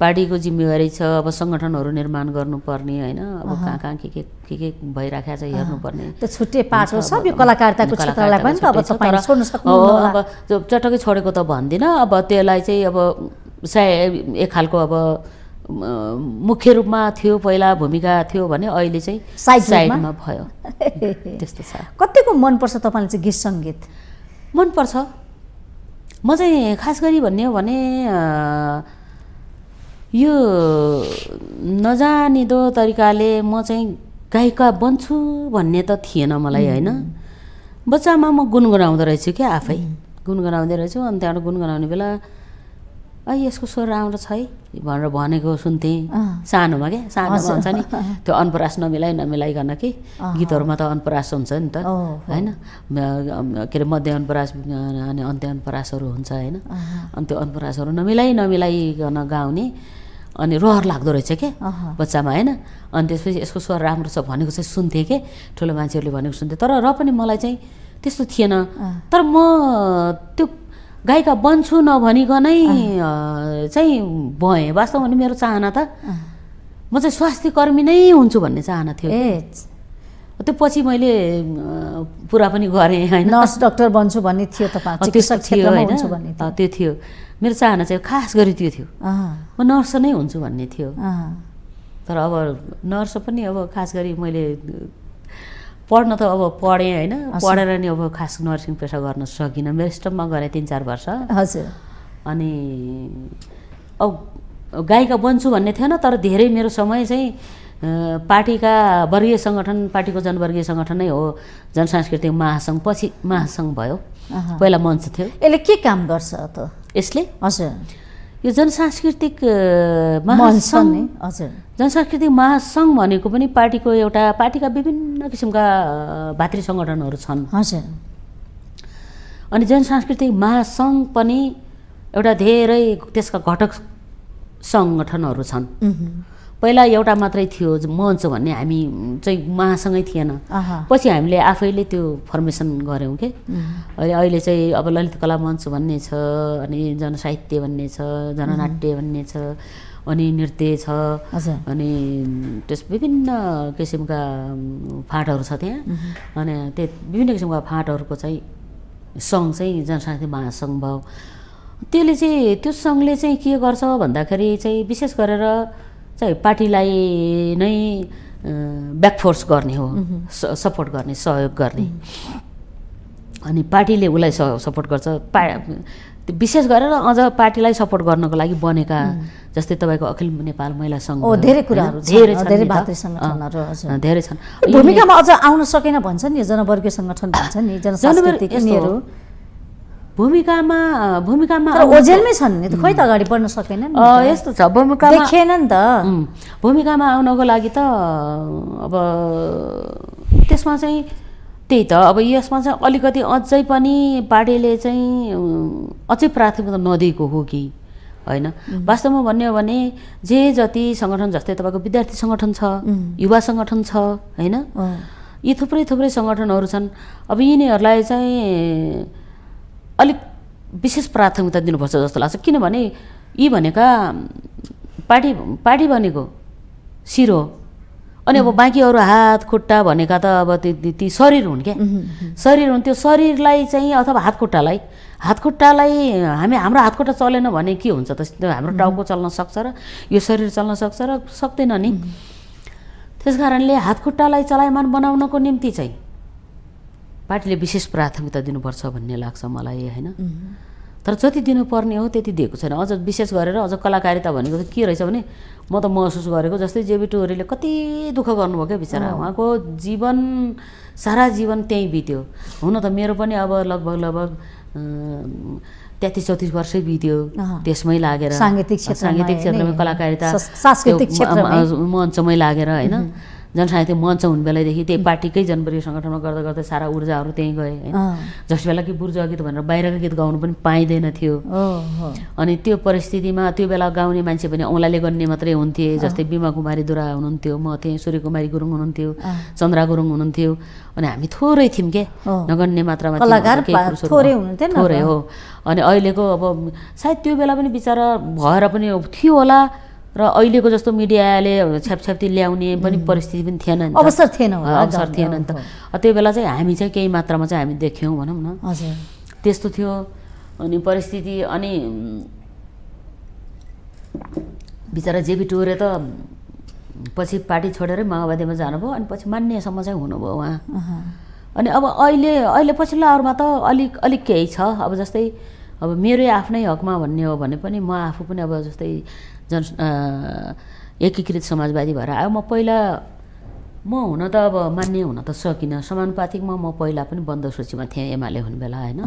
पार्टीको जिम्मेवारी छ अब सङ्गठनहरू निर्माण गर्नुपर्ने होइन? अब कहाँ कहाँ के के के के भइराखेको छ हेर्नुपर्ने। त्यो छुट्टै पाठ हो सब यो कलाकारिताको कलाकारिताको क्षेत्रलाई पनि त अब तपाईँ छोड्न चटक्कै छोडेको त भन्दिनँ अब त्यसलाई चाहिँ अब सायद एक खालको अब मुख्य रूपमा थियो पहिला भूमिका थियो भने अहिले चाहिँ साइड? साइडमा भयो। त्यस्तो छ। कतिको मनपर्छ तपाईँलाई चाहिँ गीत सङ्गीत? मनपर्छ। म चाहिँ खास गरी भन्ने हो भने यो नजानिदो तरिकाले म चाहिँ गायिका बन्छु भन्ने त थिएन मलाई होइन? बच्चामा म गुनगुनाउँदो रहेछु क्या आफै। गुनगुनाउँदै रहेछु अनि त्यहाँबाट गुनगुनाउने बेला अ यसको स्वर राम्रो छ है भनेर भनेको सुन्थेँ। सानोमा क्या सानोमा हजुर। हुन्छ नि। *laughs* त्यो अनपरास नमिलाइ नमिलाइकन कि। गीतहरूमा त अनपरास हुन्छ नि त। होइन? के अरे मध्य अनपरास अनि अन्त्य अनपरासहरू हुन्छ होइन। अनि त्यो अनपरासहरू नमिलाइ नमिलाइकन गाउने अनि रहर लाग्दो रहेछ क्या। बच्चामा होइन? अनि त्यसपछि यसको स्वर राम्रो छ भनेको चाहिँ सुन्थेँ के? ठुलो मान्छेहरूले भनेको सुन्थेँ। तर र पनि मलाई चाहिँ त्यस्तो थिएन। तर म त्यो गायिका बन्छु नभनिकनै चाहिँ भएँ। वास्तवमा भने मेरो चाहना त म चाहिँ स्वास्थ्य कर्मी नै हुन्छु भन्ने चाहना थियो। ए त्यो पछि मैले पुरा पनि गरेँ होइन। नर्स डाक्टर बन्छु भन्ने थियो तपाईँ त्यस्तो थियो होइन। त्यो थियो। मेरो चाहना चाहिँ खास गरी त्यो थियो। म नर्स नै हुन्छु भन्ने थियो। तर अब नर्स पनि अब खास गरी मैले पढ्न त अब पढेँ होइन पढेर नि अब खास नर्सिङ पेसा गर्न सकिनँ। मेरो स्टपमा गरेँ तिन चार वर्ष। हजुर। अनि अब गायिका बन्छु भन्ने थिएन तर धेरै मेरो समय चाहिँ पार्टीका वर्गीय सङ्गठन पार्टीको जनवर्गीय सङ्गठन नै हो। जनसांस्कृतिक महासङ्घ पछि महासङ्घ भयो। पहिला मञ्च थियो। यसले के काम गर्छ त? यसले? हजुर। यो जनसांस्कृतिक महासङ्घ हजुर। जनसांस्कृतिक महासङ्घ भनेको पनि पार्टीको एउटा पार्टीका विभिन्न किसिमका भातृ सङ्गठनहरू छन्। हजुर। अनि जनसांस्कृतिक महासङ्घ पनि एउटा धेरै त्यसका घटक सङ्गठनहरू छन्। पहिला एउटा मात्रै थियो मञ्च भन्ने हामी चाहिँ महासँगै थिएन। पछि हामीले आफैले त्यो फर्मेसन गऱ्यौँ के? अहिले अहिले चाहिँ अब ललित कला मञ्च भन्ने छ अनि जनसाहित्य भन्ने छ जननाट्य भन्ने छ अनि नृत्य छ अनि त्यस विभिन्न किसिमका फाँटहरू छ त्यहाँ। अनि त्यो विभिन्न किसिमका फाँटहरूको चाहिँ सङ्घ चाहिँ जनसांस्कृतिक महासङ्घ भयो। त्यसले चाहिँ त्यो सङ्घले चाहिँ के गर्छ भन्दाखेरि चाहिँ विशेष गरेर चाहिँ पार्टीलाई नै ब्याकफोर्स गर्ने हो सपोर्ट गर्ने सहयोग गर्ने। अनि पार्टीले उसलाई सपोर्ट गर्छ। पा विशेष गरेर अझ पार्टीलाई सपोर्ट गर्नको लागि बनेका जस्तै तपाईँको अखिल नेपाल महिला सङ्घ धेरै? कुराहरू धेरै धेरै छन् भूमिकामा अझ आउन सकेन भन्छ नि जनवर्गीय सङ्गठन भन्छ नि। यिनीहरू। भूमिकामा भूमिकामा ओजेलमै छन् नि त खोइ त अगाडि बढ्न सकेन। यस्तो छ भूमिकामा देखिएन नि त। भूमिकामा आउनको लागि त अब त्यसमा चाहिँ त्यही त अब यसमा चाहिँ अलिकति अझै पनि पार्टीले चाहिँ अझै प्राथमिकता नदिएको हो कि होइन? वास्तवमा भन्ने हो भने जे जति सङ्गठन जस्तै तपाईँको विद्यार्थी सङ्गठन छ युवा सङ्गठन छ होइन? यी थुप्रै थुप्रै सङ्गठनहरू छन्। अब यिनीहरूलाई चाहिँ अलिक विशेष प्राथमिकता दिनुपर्छ जस्तो लाग्छ। किनभने यी भनेका पार्टी पार्टी भनेको हो। अनि अब बाँकी अरू हात खुट्टा भनेका त अब ती ती- शरीर हुन् क्या। शरीर हुन् त्यो शरीरलाई चाहिँ अथवा हात खुट्टालाई हात खुट्टालाई हामी हाम्रो हात खुट्टा चलेन भने के हुन्छ त? हाम्रो टाउको चल्न सक्छ र यो शरीर चल्न सक्छ र सक्दैन नि। त्यस कारणले हात खुट्टालाई चलायमान बनाउनको निम्ति चाहिँ पार्टीले विशेष प्राथमिकता दिनुपर्छ भन्ने लाग्छ मलाई होइन? तर जति दिनुपर्ने हो त्यति दिएको छैन। अझ विशेष गरेर अझ कलाकारिता भनेको चाहिँ के रहेछ भने म त महसुस गरेको जस्तै जेबी टोरीले कति दुःख गर्नुभयो क्या बिचरा। उहाँको जीवन सारा जीवन त्यहीँ बित्यो। हुन त मेरो पनि अब लगभग लगभग तेत्तिस चौतिस वर्षै बित्यो। त्यसमै लागेर साङ्गीतिक क्षेत्रमा साङ्गीतिक क्षेत्रमा कलाकारिता सांस्कृतिक मञ्चमै लागेर होइन? जनसाहित्य मञ्च हुने बेलादेखि त्यही पार्टीकै जनवर्गीय सङ्गठनमा गर्दा गर्दै सारा ऊर्जाहरू त्यहीँ गए होइन। जस बेला कि बुर्जा गीत भनेर बाहिरको गीत गाउनु पनि पाइँदैन थियो। अनि त्यो परिस्थितिमा त्यो बेला गाउने मान्छे पनि औँलाले गर्ने मात्रै हुन्थे जस्तै बिमा कुमारी दुरा हुनुहुन्थ्यो म थिएँ सूर्य कुमारी गुरुङ हुनुहुन्थ्यो चन्द्रा गुरुङ हुनुहुन्थ्यो। अनि हामी थोरै थियौँ के? हो। नगन्य मात्रामा थोरै। हो। अनि अहिलेको अब सायद त्यो बेला पनि बिचरा भएर पनि थियो होला। र अहिलेको जस्तो मिडियाले छ्यापछ्याप्ती ल्याउने पनि परिस्थिति पनि थिएन नि। अवसर थिएन अवसर थिएन नि त। त्यो बेला चाहिँ हामी चाहिँ केही मात्रामा चाहिँ हामी देख्यौँ भनौँ न। हजुर। त्यस्तो थियो। अनि परिस्थिति अनि बिचरा जेबी टोरे त पछि पार्टी छोडेरै माओवादीमा जानुभयो अनि पछि मान्यसम्म चाहिँ हुनुभयो उहाँ। अनि अब अहिले अहिले पछिल्लो आवरमा त अलिक अलिक केही छ। अब जस्तै अब मेरै आफ्नै हकमा भन्ने हो भने पनि म आफू पनि अब जस्तै जन एकीकृत समाजवादी भएर आयो। म पहिला म हुन त अब मान्य हुन त सकिनँ। समानुपातिकमा म पहिला पनि बन्द सूचीमा थिएँ एमाले हुने बेला होइन?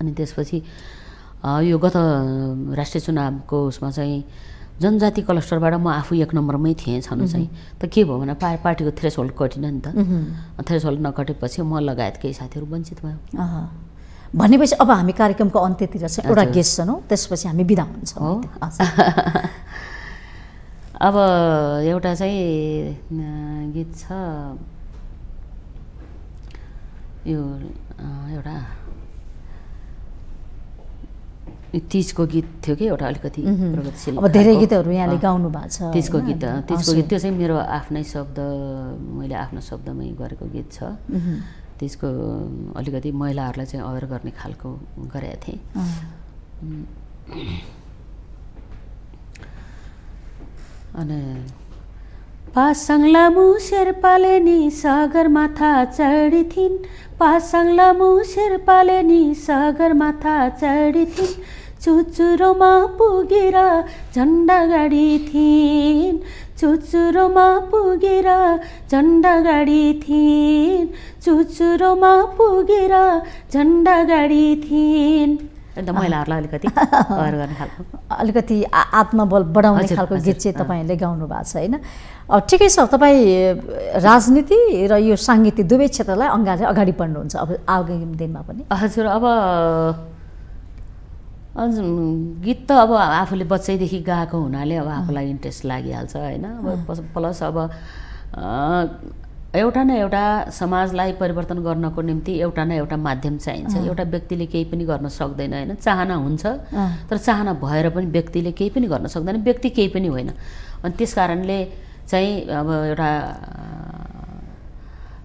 अनि त्यसपछि यो गत राष्ट्रिय चुनावको उसमा चाहिँ जनजाति क्लस्टरबाट म आफू एक नम्बरमै थिएँ छनु चाहिँ। त के भयो भने पा पार्टीको थ्रेस होल्ड कटिन नि त। थ्रेस होल्ड नकटेपछि म लगायत केही साथीहरू वञ्चित भयो। भनेपछि अब हामी कार्यक्रमको अन्त्यतिर चाहिँ एउटा। गेस्ट सुनौँ त्यसपछि हामी बिदा हुन्छौँ हो। *laughs* अब एउटा चाहिँ गीत छ यो एउटा तिजको गीत थियो कि एउटा अलिकति प्रगतिशील अब धेरै। गीतहरू यहाँले गाउनु भएको छ तिजको? गीत तिजको। गीत त्यो चाहिँ मेरो आफ्नै शब्द मैले आफ्नो शब्दमै गरेको गीत छ। त्यसको अलिकति महिलाहरूलाई चाहिँ अवेर गर्ने खालको गरेका थिएँ। अनि पासाङ लामु शेर्पाले नि सगरमाथा चढी थिइन् पासाङ लामु शेर्पाले नि सगरमाथा चढी थिइन् चुचुरोमा पुगेर झन्डा गाडी थिइन् चुचुरोमा पुगेर झन्डा गाडी थिइन् चुचुरोमा पुगेर झन्डा गाडी थिइन् महिलाहरूलाई अलिकति अवेर गर्ने खालको अलिकति आत्मबल बढाउने खालको गीत चाहिँ। तपाईँले गाउनु भएको छ होइन अब ठिकै छ तपाईँ राजनीति र यो साङ्गीतिक दुवै क्षेत्रलाई अङ्गाले अगाडि बढ्नुहुन्छ अब आगामी दिनमा पनि हजुर अब अझ गीत त अब आफूले बच्चैदेखि गाएको हुनाले अब आफूलाई इन्ट्रेस्ट लागिहाल्छ होइन? अब प्लस- अब एउटा न एउटा समाजलाई परिवर्तन गर्नको निम्ति एउटा न एउटा माध्यम चाहिन्छ। एउटा व्यक्तिले केही पनि गर्न सक्दैन होइन? चाहना हुन्छ। तर चाहना भएर पनि व्यक्तिले केही पनि गर्न सक्दैन। व्यक्ति केही पनि होइन। अनि त्यस कारणले चाहिँ अब एउटा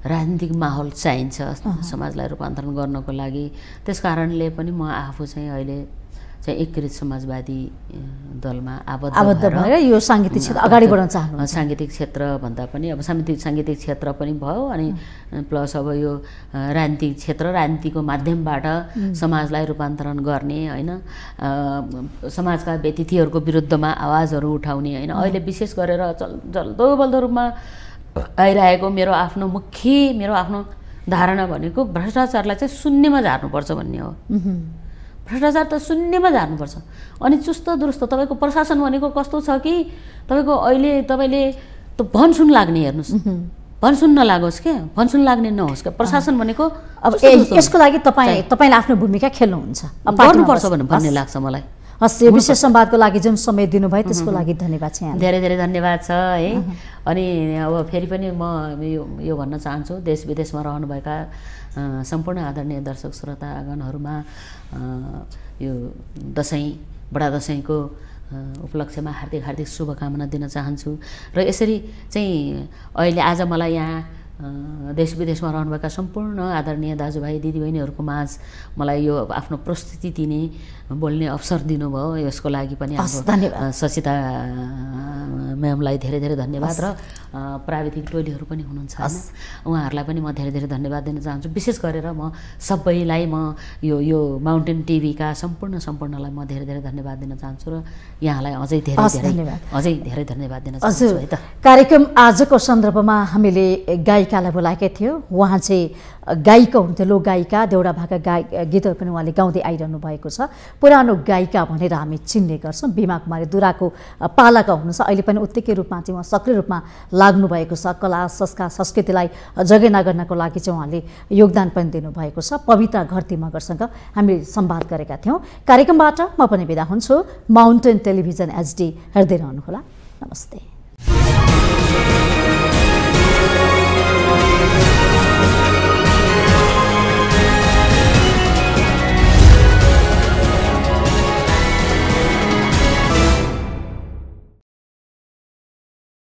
राजनीतिक माहौल चाहिन्छ समाजलाई रूपान्तरण गर्नको लागि। त्यस कारणले पनि म आफू चाहिँ अहिले चाहिँ एकीकृत समाजवादी दलमा आबद्ध आबद्ध भएर यो साङ्गीतिक क्षेत्र अगाडि बढाउन चाहनुहुन्छ। साङ्गीतिक क्षेत्र भन्दा पनि अब साङ्गीतिक साङ्गीतिक क्षेत्र पनि भयो अनि प्लस अब यो राजनीतिक क्षेत्र राजनीतिको माध्यमबाट समाजलाई रूपान्तरण गर्ने होइन? समाजका व्यतिथिहरूको विरुद्धमा आवाजहरू उठाउने होइन? अहिले विशेष गरेर जल जल्दो बल्दो रूपमा आइरहेको मेरो आफ्नो मुख्य मेरो आफ्नो धारणा भनेको भ्रष्टाचारलाई चाहिँ शून्यमा झार्नुपर्छ भन्ने हो। भ्रष्टाचार त शून्यमा झार्नुपर्छ। अनि चुस्त दुरुस्त तपाईँको प्रशासन भनेको कस्तो छ कि तपाईँको अहिले तपाईँले त भनसुन लाग्ने हेर्नुहोस्। भनसुन नलागोस् क्या भनसुन लाग्ने नहोस् क्या। प्रशासन भनेको अब यसको लागि तपाईँ तपाईँले आफ्नो भूमिका खेल्नुहुन्छ। गर्नुपर्छ भन्ने लाग्छ मलाई। हस् यो विशेष संवादको लागि जुन समय दिनुभयो त्यसको लागि धन्यवाद छ धेरै धेरै धन्यवाद छ है। अनि अब फेरि पनि म यो यो भन्न चाहन्छु देश विदेशमा रहनुभएका सम्पूर्ण आदरणीय दर्शक श्रोतागणहरूमा यो दसैँ बडा दसैँको उपलक्ष्यमा हार्दिक हार्दिक शुभकामना दिन चाहन्छु। र यसरी चाहिँ अहिले आज मलाई यहाँ देश विदेशमा रहनुभएका सम्पूर्ण आदरणीय दाजुभाइ दिदीबहिनीहरूको माझ मलाई यो आफ्नो प्रस्तुति दिने बोल्ने अवसर दिनुभयो। यसको लागि पनि सचिता म्यामलाई धेरै धेरै धन्यवाद र प्राविधिक टोलीहरू पनि हुनुहुन्छ उहाँहरूलाई पनि म धेरै धेरै धन्यवाद दिन चाहन्छु। विशेष गरेर म सबैलाई म यो यो माउन्टेन टिभीका सम्पूर्ण सम्पूर्णलाई म धेरै धेरै धन्यवाद दिन चाहन्छु र यहाँलाई अझै धेरै धेरै धन्यवाद। अझै धेरै धन्यवाद दिन चाहन्छु है त। कार्यक्रम आजको सन्दर्भमा हामीले गायिकालाई बोलाएकै थियो। उहाँ चाहिँ गायिका हुनुहुन्थ्यो लोक गायिका देउडा भाका गाय गीतहरू पनि उहाँले गाउँदै आइरहनु भएको छ। पुरानो गायिका भनेर हामी चिन्ने गर्छौँ। भीमा कुमारी दुराको पालाका हुनुहुन्छ। अहिले पनि उत्तिकै रूपमा चाहिँ उहाँ सक्रिय रूपमा लाग्नु भएको छ। कला संस्कार संस्कृतिलाई जगेना गर्नको लागि चाहिँ उहाँले योगदान पनि दिनुभएको छ। पवित्र घरती मगरसँग हामीले संवाद गरेका थियौँ। कार्यक्रमबाट म पनि बिदा हुन्छु। माउन्टेन टेलिभिजन एचडी हेर्दै रहनुहोला। नमस्ते।